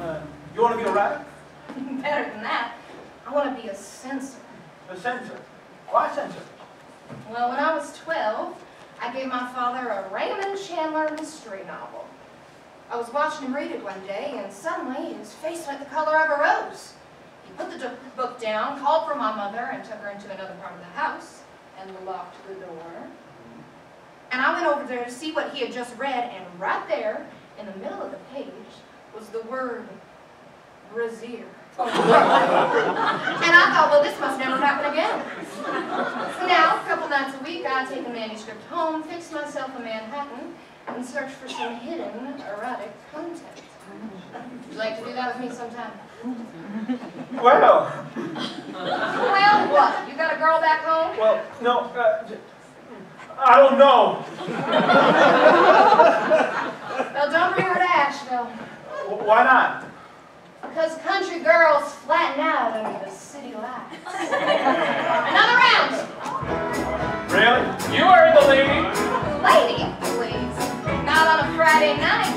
uh, you want to be a writer? <laughs> Better than that, I want to be a censor. A censor? Why censor? Well, when I was 12, I gave my father a Raymond Chandler mystery novel. I was watching him read it one day, and suddenly his face went the color of a rose. He put the book down, called for my mother, and took her into another part of the house, and locked the door. And I went over there to see what he had just read, and right there, in the middle of the page, was the word brazier. <laughs> and I thought, well, this must never happen again. So now, a couple nights a week, I take a manuscript home, fix myself a Manhattan, and search for some hidden erotic content. Would you like to do that with me sometime? Well, Well, what? You got a girl back home? well, no, uh, j- I don't know. Well, don't bring her to Asheville. W- Why not? Because country girls flatten out under the city lights. Another round! Really? You are the lady. Lady, please. Not on a Friday night.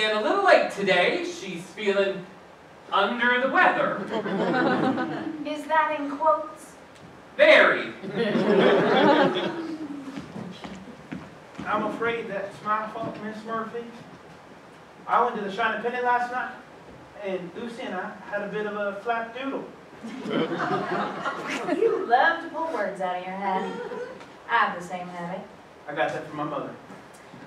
She's going to be in a little late today. She's feeling under the weather. <laughs> Is that in quotes? Very. <laughs> I'm afraid that's my fault, Miss Murphy. I went to the Shining Penny last night, and Lucy and I had a bit of a flap doodle. <laughs> You love to pull words out of your head. I have the same habit. I got that from my mother.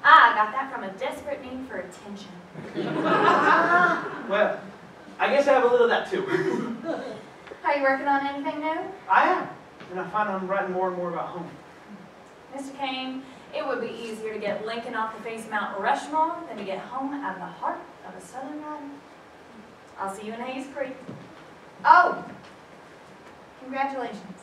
Ah, I got that from a desperate need for attention. <laughs> Well, I guess I have a little of that too. <laughs> Are you working on anything new? I am, and I find I'm writing more and more about home. Mr. Cane, it would be easier to get Lincoln off the face of Mount Rushmore than to get home out of the heart of a southern run. I'll see you in Hayes Creek. Oh, congratulations.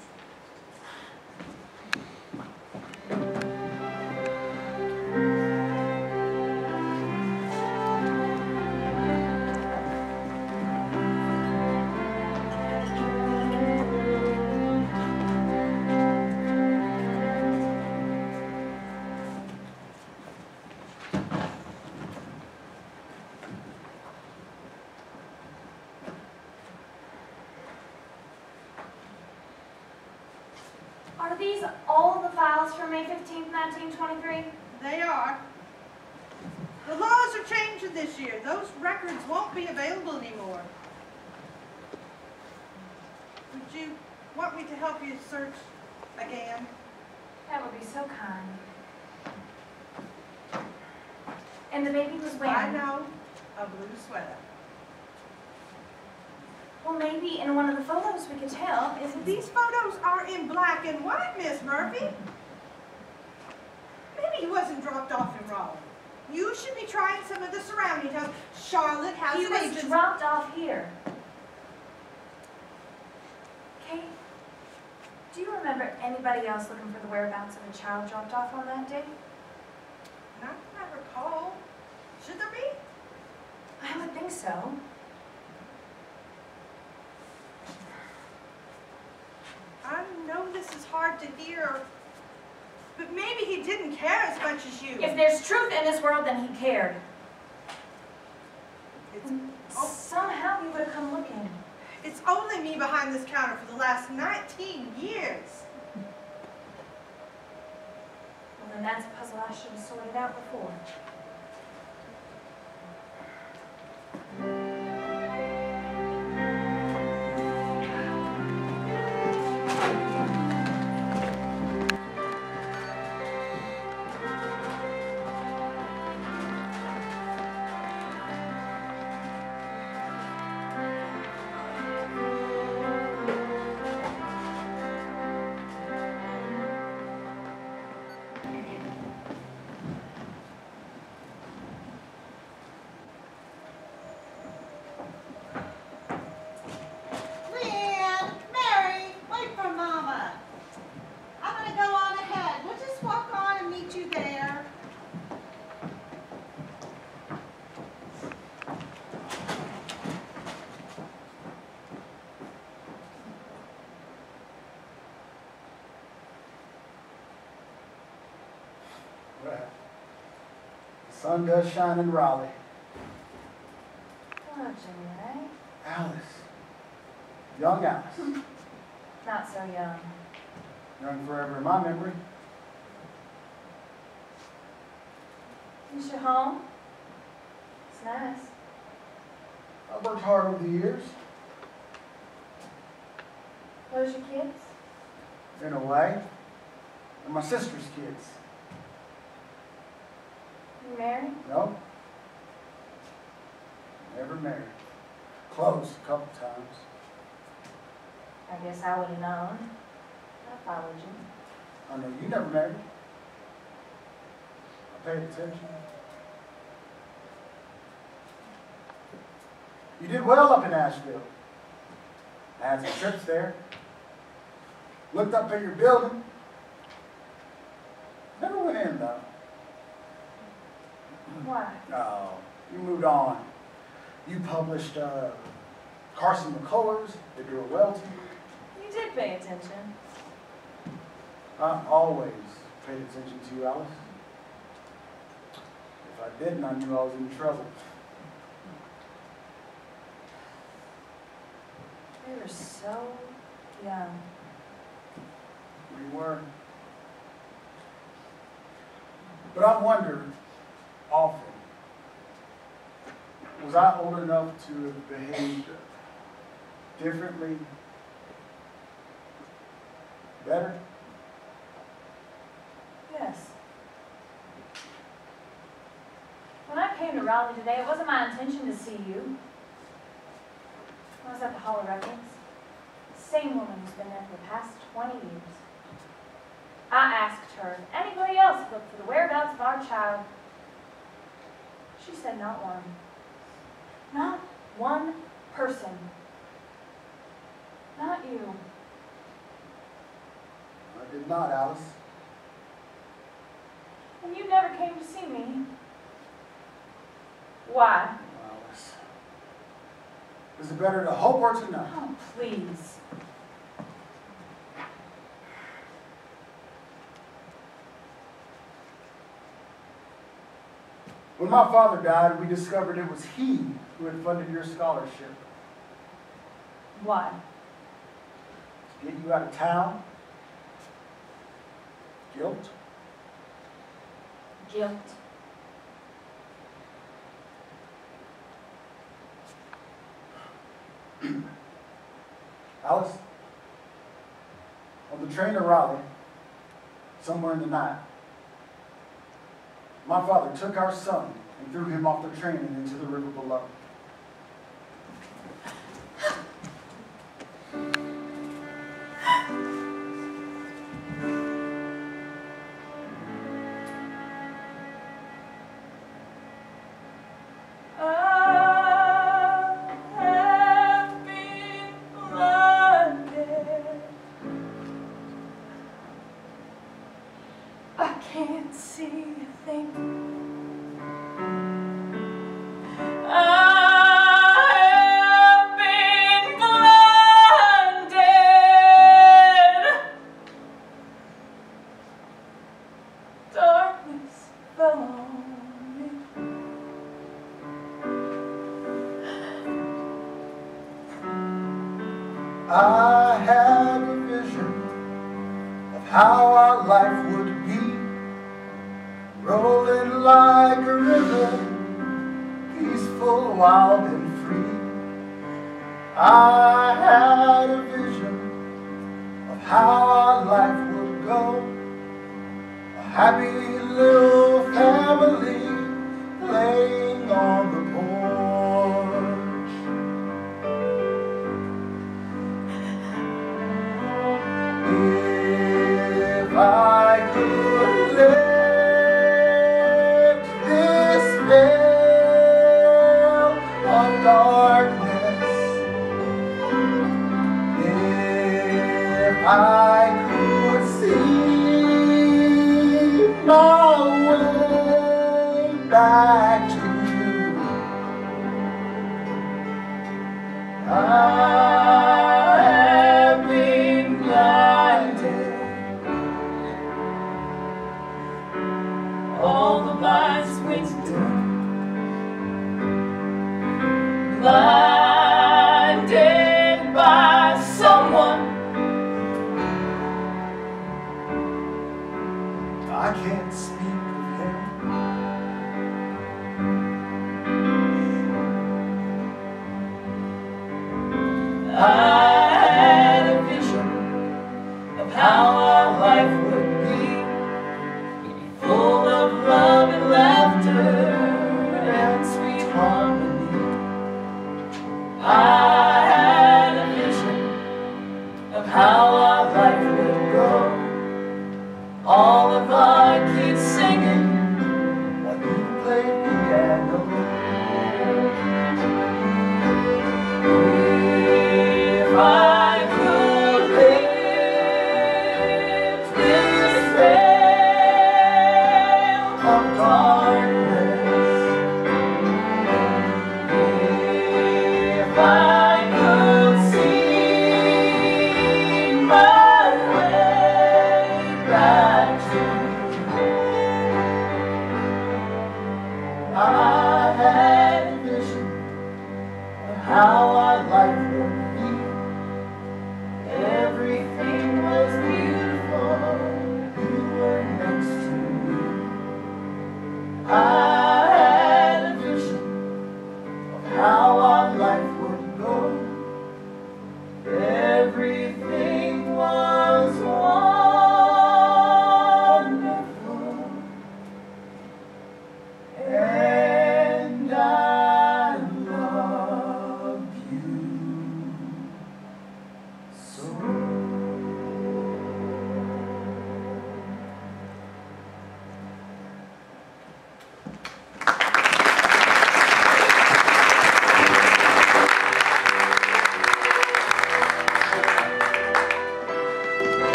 1923? They are. The laws are changing this year. Those records won't be available anymore. Would you want me to help you search again? That would be so kind. And the baby was I wearing? know a blue sweater. Well, maybe in one of the photos we could tell. These photos are in black and white, Miss Murphy. He wasn't dropped off in Raleigh. You should be trying some of the surrounding towns. Charlotte has He an was agent. dropped off here. Kate, do you remember anybody else looking for the whereabouts of a child dropped off on that day? Not that I recall. Should there be? I would think so. I know this is hard to hear, but maybe he didn't care as much as you. If there's truth in this world, then he cared. It's, Somehow he would have come looking. it's only me behind this counter for the last 19 years. Well, then that's a puzzle I should have sorted out before. Sun does shine in Raleigh. Oh, Jimmy, right? Alice. Young Alice. <laughs> Not so young. Young forever in my memory. Is your home? It's nice. I've worked hard over the years, Those your kids? in a way. And my sister's kids. Married? No. Never married. Close a couple times. I guess I would have known. I followed you. I know you never married. I paid attention. You did well up in Asheville. I had some trips there. Looked up at your building. Never went in though. Why? No, you moved on. You published uh, Carson McCullers, They Do It Well to You. You did pay attention. I always paid attention to you, Alice. If I didn't, I knew I was in trouble. We were so young. We were. But I wonder often, was I old enough to have behaved differently, better? Yes. When I came to Raleigh today, it wasn't my intention to see you. I was at the Hall of Records. Same woman who's been there for the past 20 years. I asked her if anybody else looked for the whereabouts of our child. She said not one. Not one person. Not you. I did not, Alice. And you never came to see me. Why? Alice. Is it better to hope or to know? Oh, please. When my father died, we discovered it was he who had funded your scholarship. Why? To get you out of town. Guilt. Guilt. <clears throat> Alice, on the train to Raleigh, somewhere in the night, my father took our son and threw him off the train and into the river below. I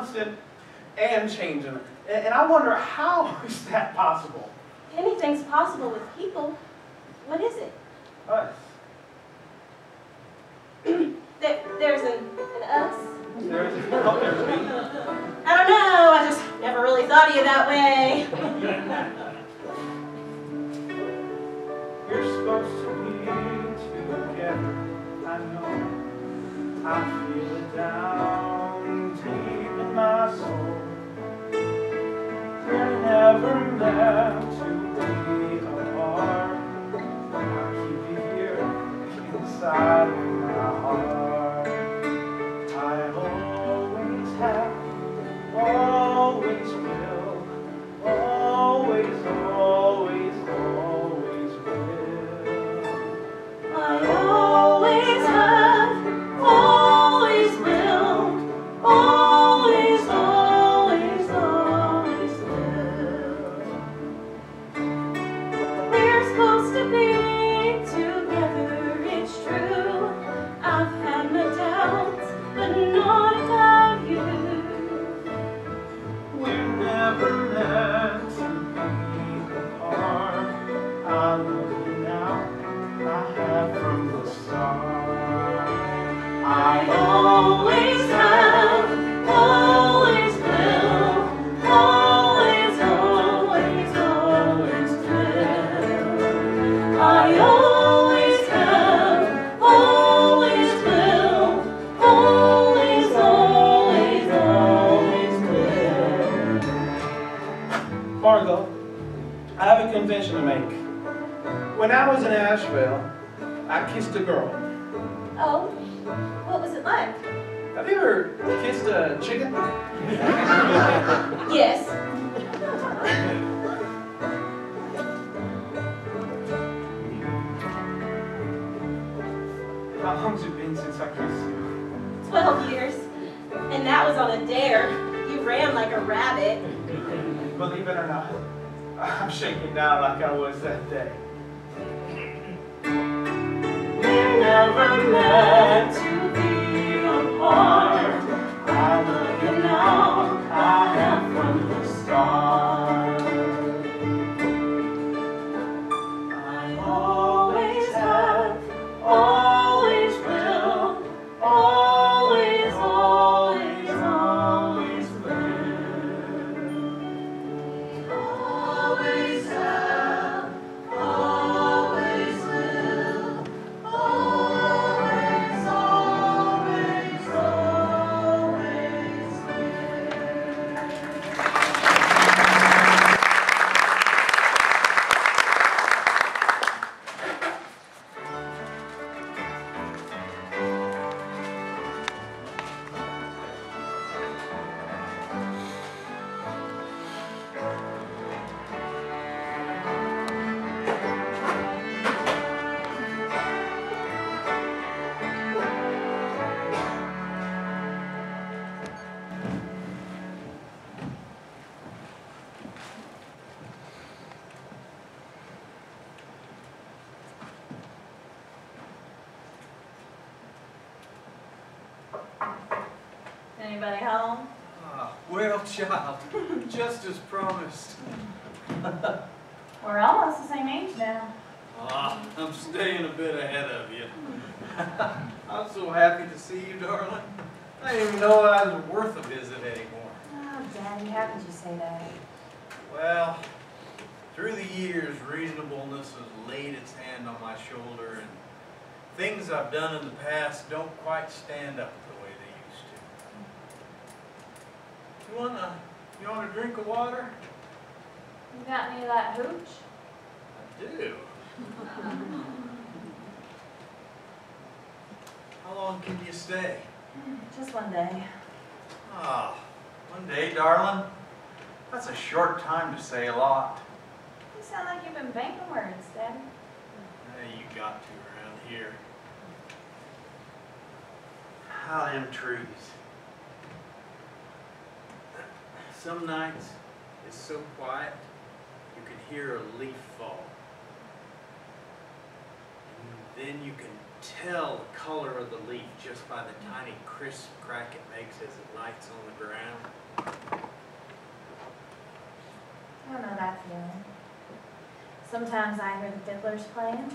constant and changing. And, and I wonder how <laughs> is that possible? Anything's possible with people. What is it? Us. <clears throat> There, there's an, an us? There's help oh, there to. I don't know. I just never really thought of you that way. We're supposed to be together. I know. I feel it down never meant to be apart. I keep you here inside my heart. I always have, always will, always, always was in Asheville, I kissed a girl. Oh, what was it like? Have you ever kissed a chicken? Yes. How long's it been since I kissed you? Twelve years. And that was on a dare. You ran like a rabbit. Believe it or not, I'm shaking now like I was that day. Never meant years, reasonableness has laid its hand on my shoulder, and things I've done in the past don't quite stand up the way they used to. You wanna, you want a drink of water? You got any of that hooch? I do. <laughs> How long can you stay? Just one day. Ah, one day, darling. That's a short time to say a lot. Sound like you've been banking words, Daddy. Hey, you got to around here. How them trees. Some nights it's so quiet you can hear a leaf fall. And then you can tell the color of the leaf just by the tiny crisp crack it makes as it lights on the ground. I know that feeling. Sometimes I hear the fiddlers playing.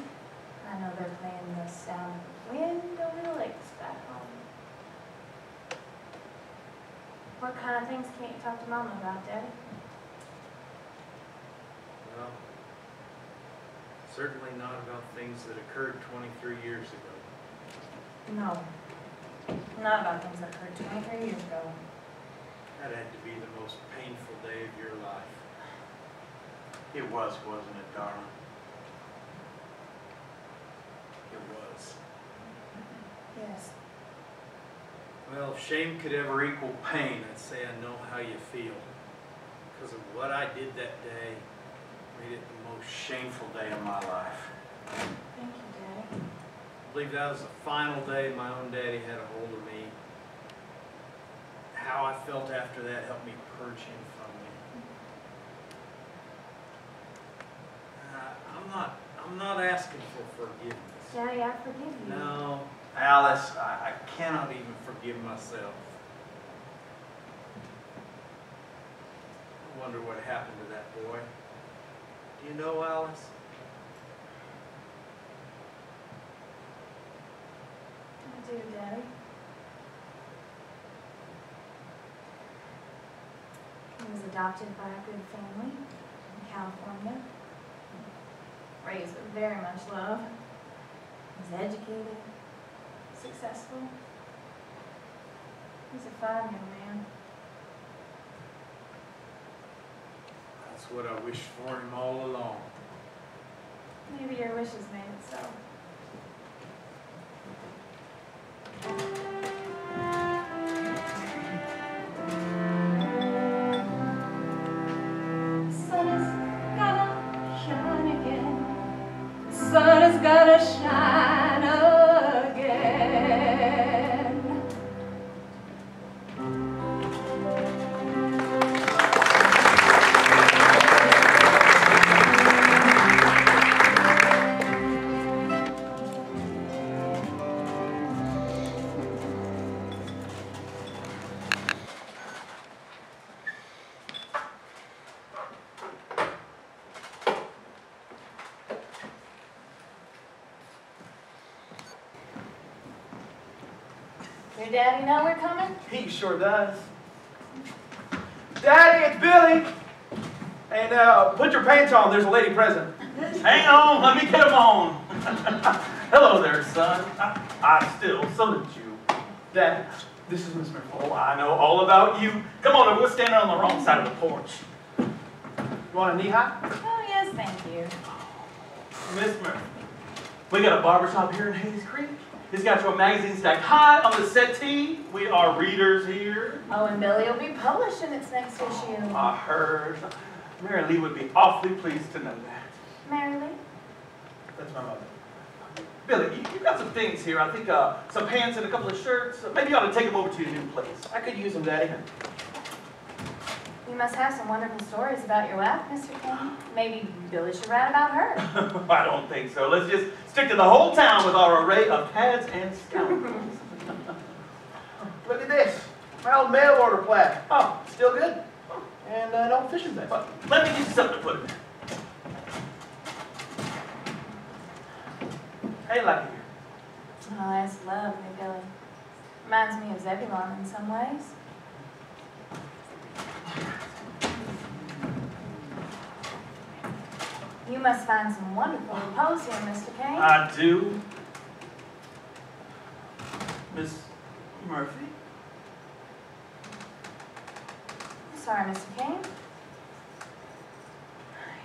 I know they're playing the sound of the wind over the lakes back home. What kind of things can't you talk to Mama about, Daddy? Well, certainly not about things that occurred 23 years ago. No. Not about things that occurred 23 years ago. That had to be the most painful day of your life. It was, wasn't it, darling? It was. Yes. Well, if shame could ever equal pain, I'd say I know how you feel. Because of what I did that day made it the most shameful day of my life. Thank you, Daddy. I believe that was the final day my own daddy had a hold of me. How I felt after that helped me purge him from me. Uh, I'm not, I'm not asking for forgiveness. Daddy, I forgive you. No, Alice, I, I cannot even forgive myself. I wonder what happened to that boy. Do you know, Alice? I do, Daddy. He was adopted by a good family in California. Raised with very much love. He was educated, successful. He's a fine young man. That's what I wished for him all along. Maybe your wishes made it so. Sure does. Daddy, it's Billy. And uh, put your pants on. There's a lady present. Hang on, let me get them on. <laughs> Hello there, son. I, I still salute you. Dad, this is Miss Murphy. Oh, I know all about you. Come on, we're standing on the wrong side of the porch. You want a knee high? Oh, yes, thank you. Miss Murphy, we got a barbershop here in Hayes Creek. He's got your magazine stacked high on the settee. We are readers here. Oh, and Billy will be publishing its next issue. I heard. Mary Lee would be awfully pleased to know that. Mary Lee? That's my mother. Billy, you, you've got some things here. I think uh, some pants and a couple of shirts. Uh, Maybe you ought to take them over to your new place. I could use them, Daddy. You must have some wonderful stories about your wife, Mr. King. Maybe Billy should write about her. <laughs> I don't think so. Let's just stick to the whole town with our array of cads and scoundrels. <laughs> Look at this. My old mail order plaque. Oh, still good. And uh, no fishing vest. But let me get you something to put in there. How you like it here? Oh, that's lovely, Billy. Reminds me of Zebulon in some ways. You must find some wonderful repose here, Mr. Cane. I do. Miss Murphy? Sorry, Mr. Cane.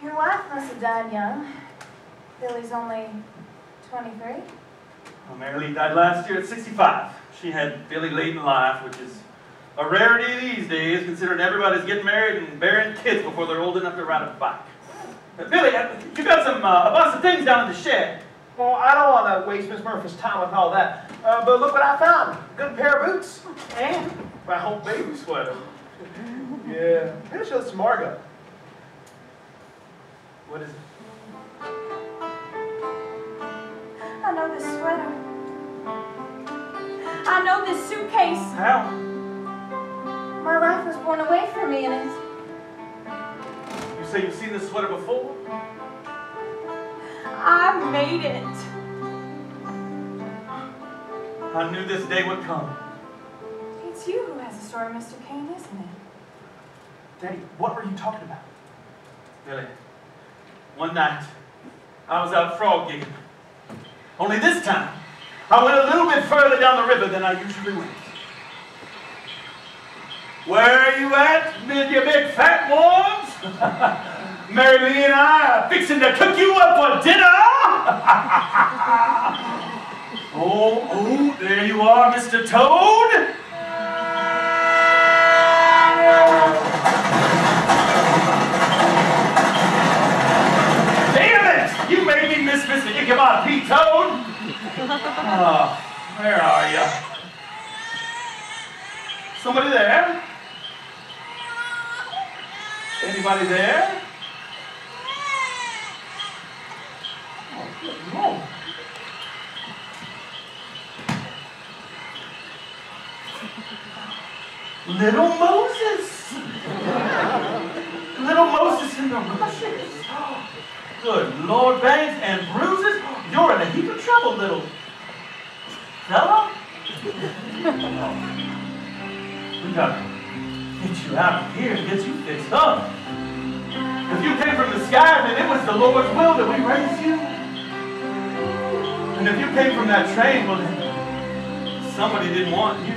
Your wife must have died young. Billy's only 23. Well, Mary Lee died last year at 65. She had Billy late in life, which is a rarity these days, considering everybody's getting married and bearing kids before they're old enough to ride a bike. Uh, Billy, uh, you got some uh, a bunch of things down in the shed. Well, I don't want to waste Miss Murphy's time with all that. Uh, but look what I found. A good pair of boots. And my old baby sweater. Yeah. Here's just Margo. What is it? I know this sweater. I know this suitcase. How? My life was born away from me and it. You say you've seen this sweater before? I made it. I knew this day would come. It's you who has the story, Mr. Cane, isn't it? Daddy, what were you talking about? Billy, one night, I was out frog gigging. Only this time, I went a little bit further down the river than I usually went. Where are you at, you big fat ones? <laughs> Mary Lee and I are fixing to cook you up for dinner. <laughs> oh, oh, there you are, Mr. Toad. Damn it! You made me miss Mr. Ichabod P. Toad! Oh, <laughs> where are you? Somebody there? Anybody there? Oh. Little Moses! Little Moses in the rushes. Good Lord, bangs and bruises. You're in a heap of trouble, little fella. <laughs> We gotta get you out of here and get you fixed up. If you came from the sky, then it was the Lord's will that we raised you. And if you came from that train, well, then somebody didn't want you.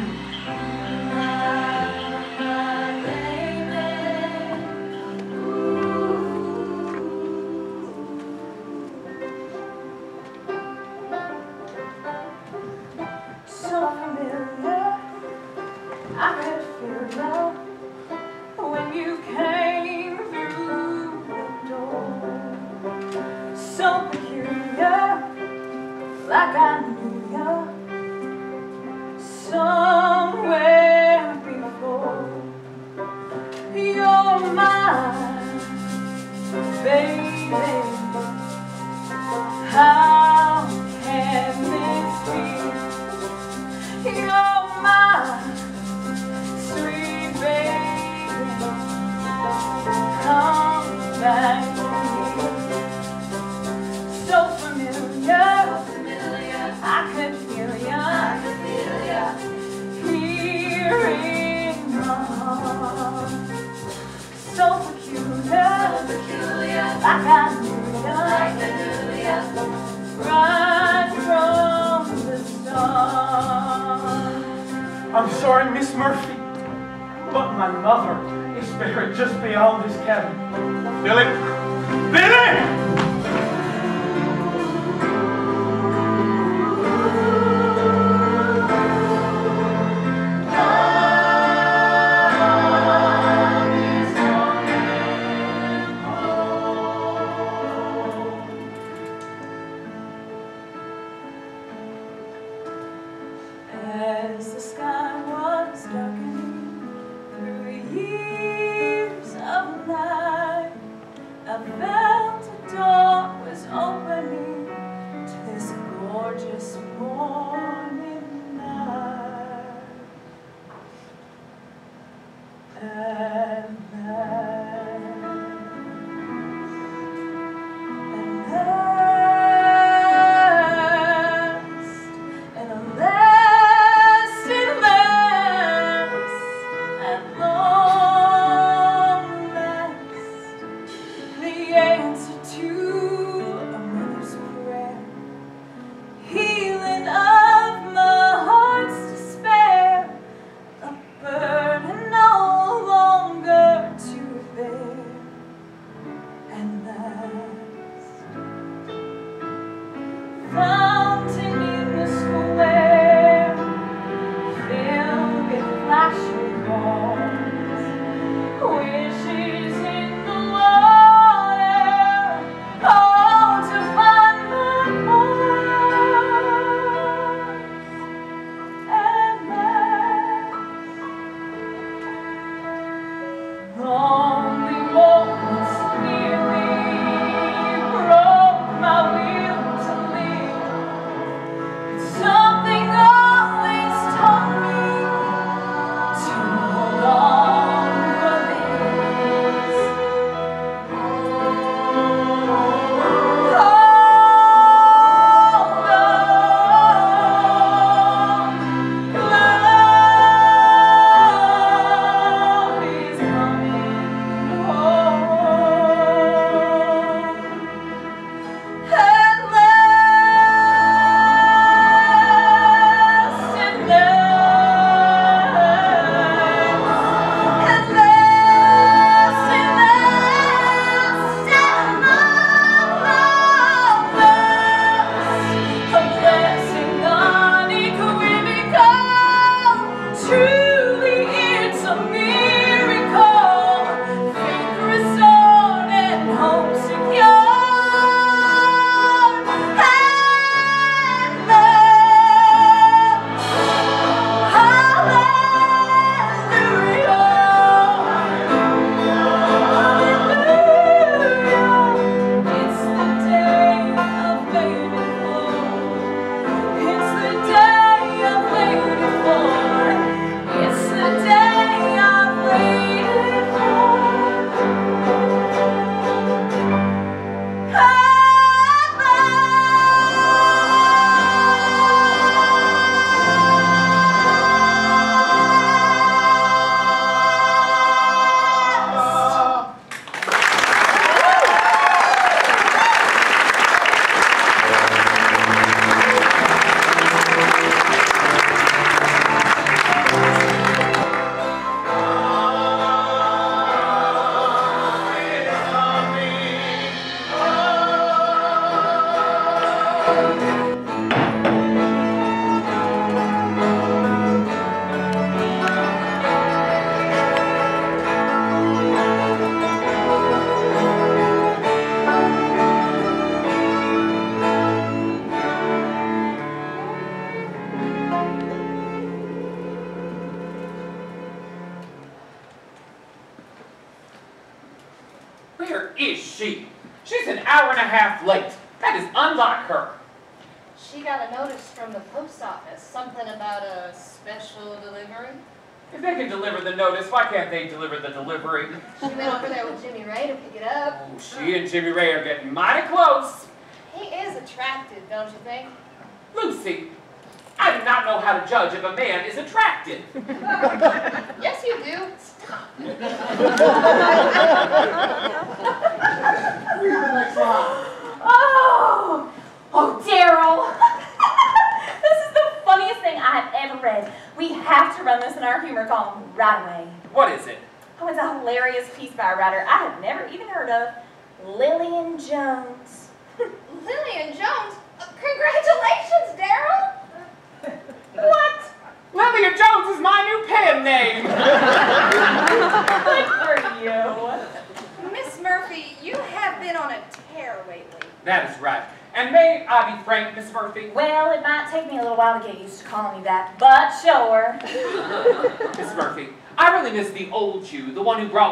Like I sorry, Miss Murphy, but my mother is buried just beyond this cabin. Billy! Billy!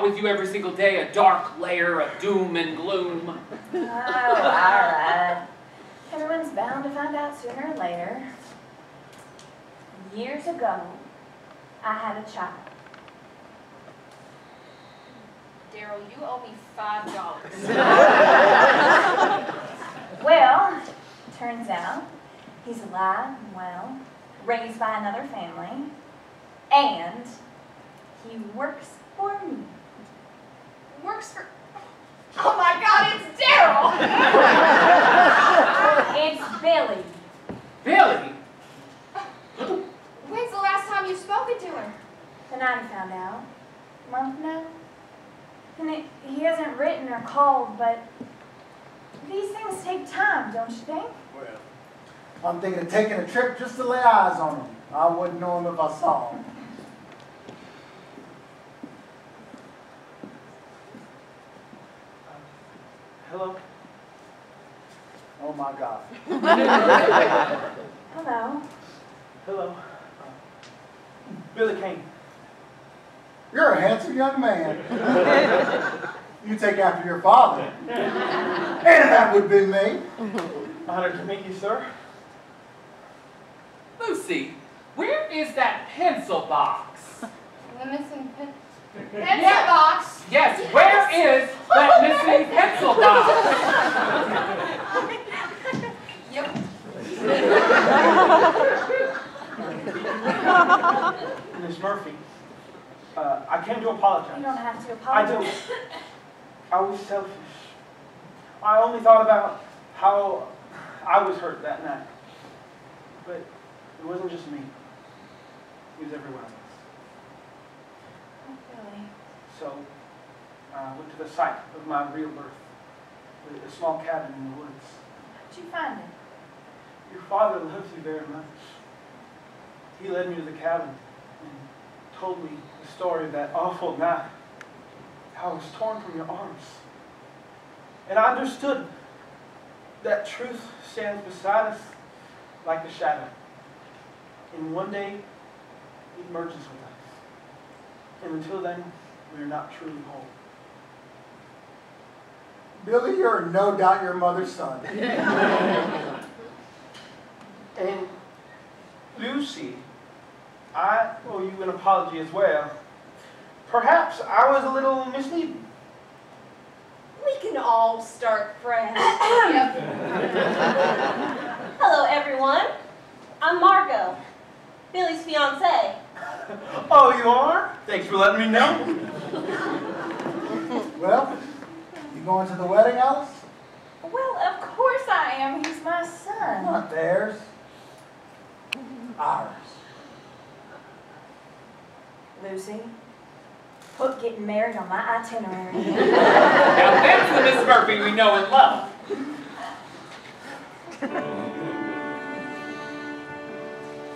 Brought with you every single day a dark layer of doom and gloom. Oh, all right. Everyone's bound to find out sooner or later. Years ago, I had a child. Daryl, you owe me five dollars. <laughs> Well, turns out he's alive and well, raised by another family, and he works for me. Works for. Oh my God, it's Daryl! <laughs> It's Billy. Billy? When's the last time you've spoken to him? The night he found out. A month now. And it, he hasn't written or called, but these things take time, don't you think? Well, I'm thinking of taking a trip just to lay eyes on him. I wouldn't know him if I saw him. Hello? Oh my God. <laughs> Hello. Hello. Uh, Billy Cane. You're a handsome young man. <laughs> you take after your father. And that would be me. Honored to meet you, sir. Lucy, where is that pencil box? The missing pen. Pencil Yes. box. Yes, where is that <laughs> missing pencil box? Yep. Miss Murphy, uh, I came to apologize. You don't have to apologize. I do. I was selfish. I only thought about how I was hurt that night. But it wasn't just me. It was everyone else. Billy. So I went to the site of my real birth, a- a small cabin in the woods. How'd you find it? Your father loves you very much. He led me to the cabin and told me the story of that awful night, how I was torn from your arms. And I understood that truth stands beside us like a shadow. And one day, it merges with us. And until then, we are not truly whole. Billy, you're no doubt your mother's son. <laughs> And Lucy, I owe you an apology as well. Perhaps I was a little misleading. We can all start fresh. <coughs> Hello, everyone. I'm Margo, Billy's fiance. Oh, you are? Thanks for letting me know. Well, you going to the wedding, Alice? Well, of course I am. He's my son. Not theirs. Ours. Lucy, put getting married on my itinerary. <laughs> Now that's the Miss Murphy we know and love.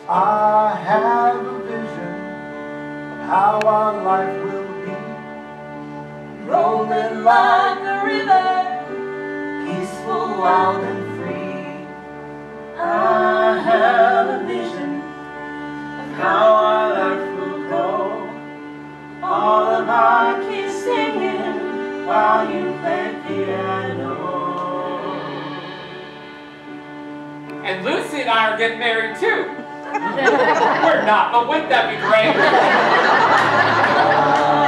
I have a vision of how our life will be. Rolling like a river, peaceful, wild and free. I have a vision of how our life will go. All of our kids singing while you play piano. And Lucy and I are getting married too. <laughs> We're not, but wouldn't that be great? <laughs>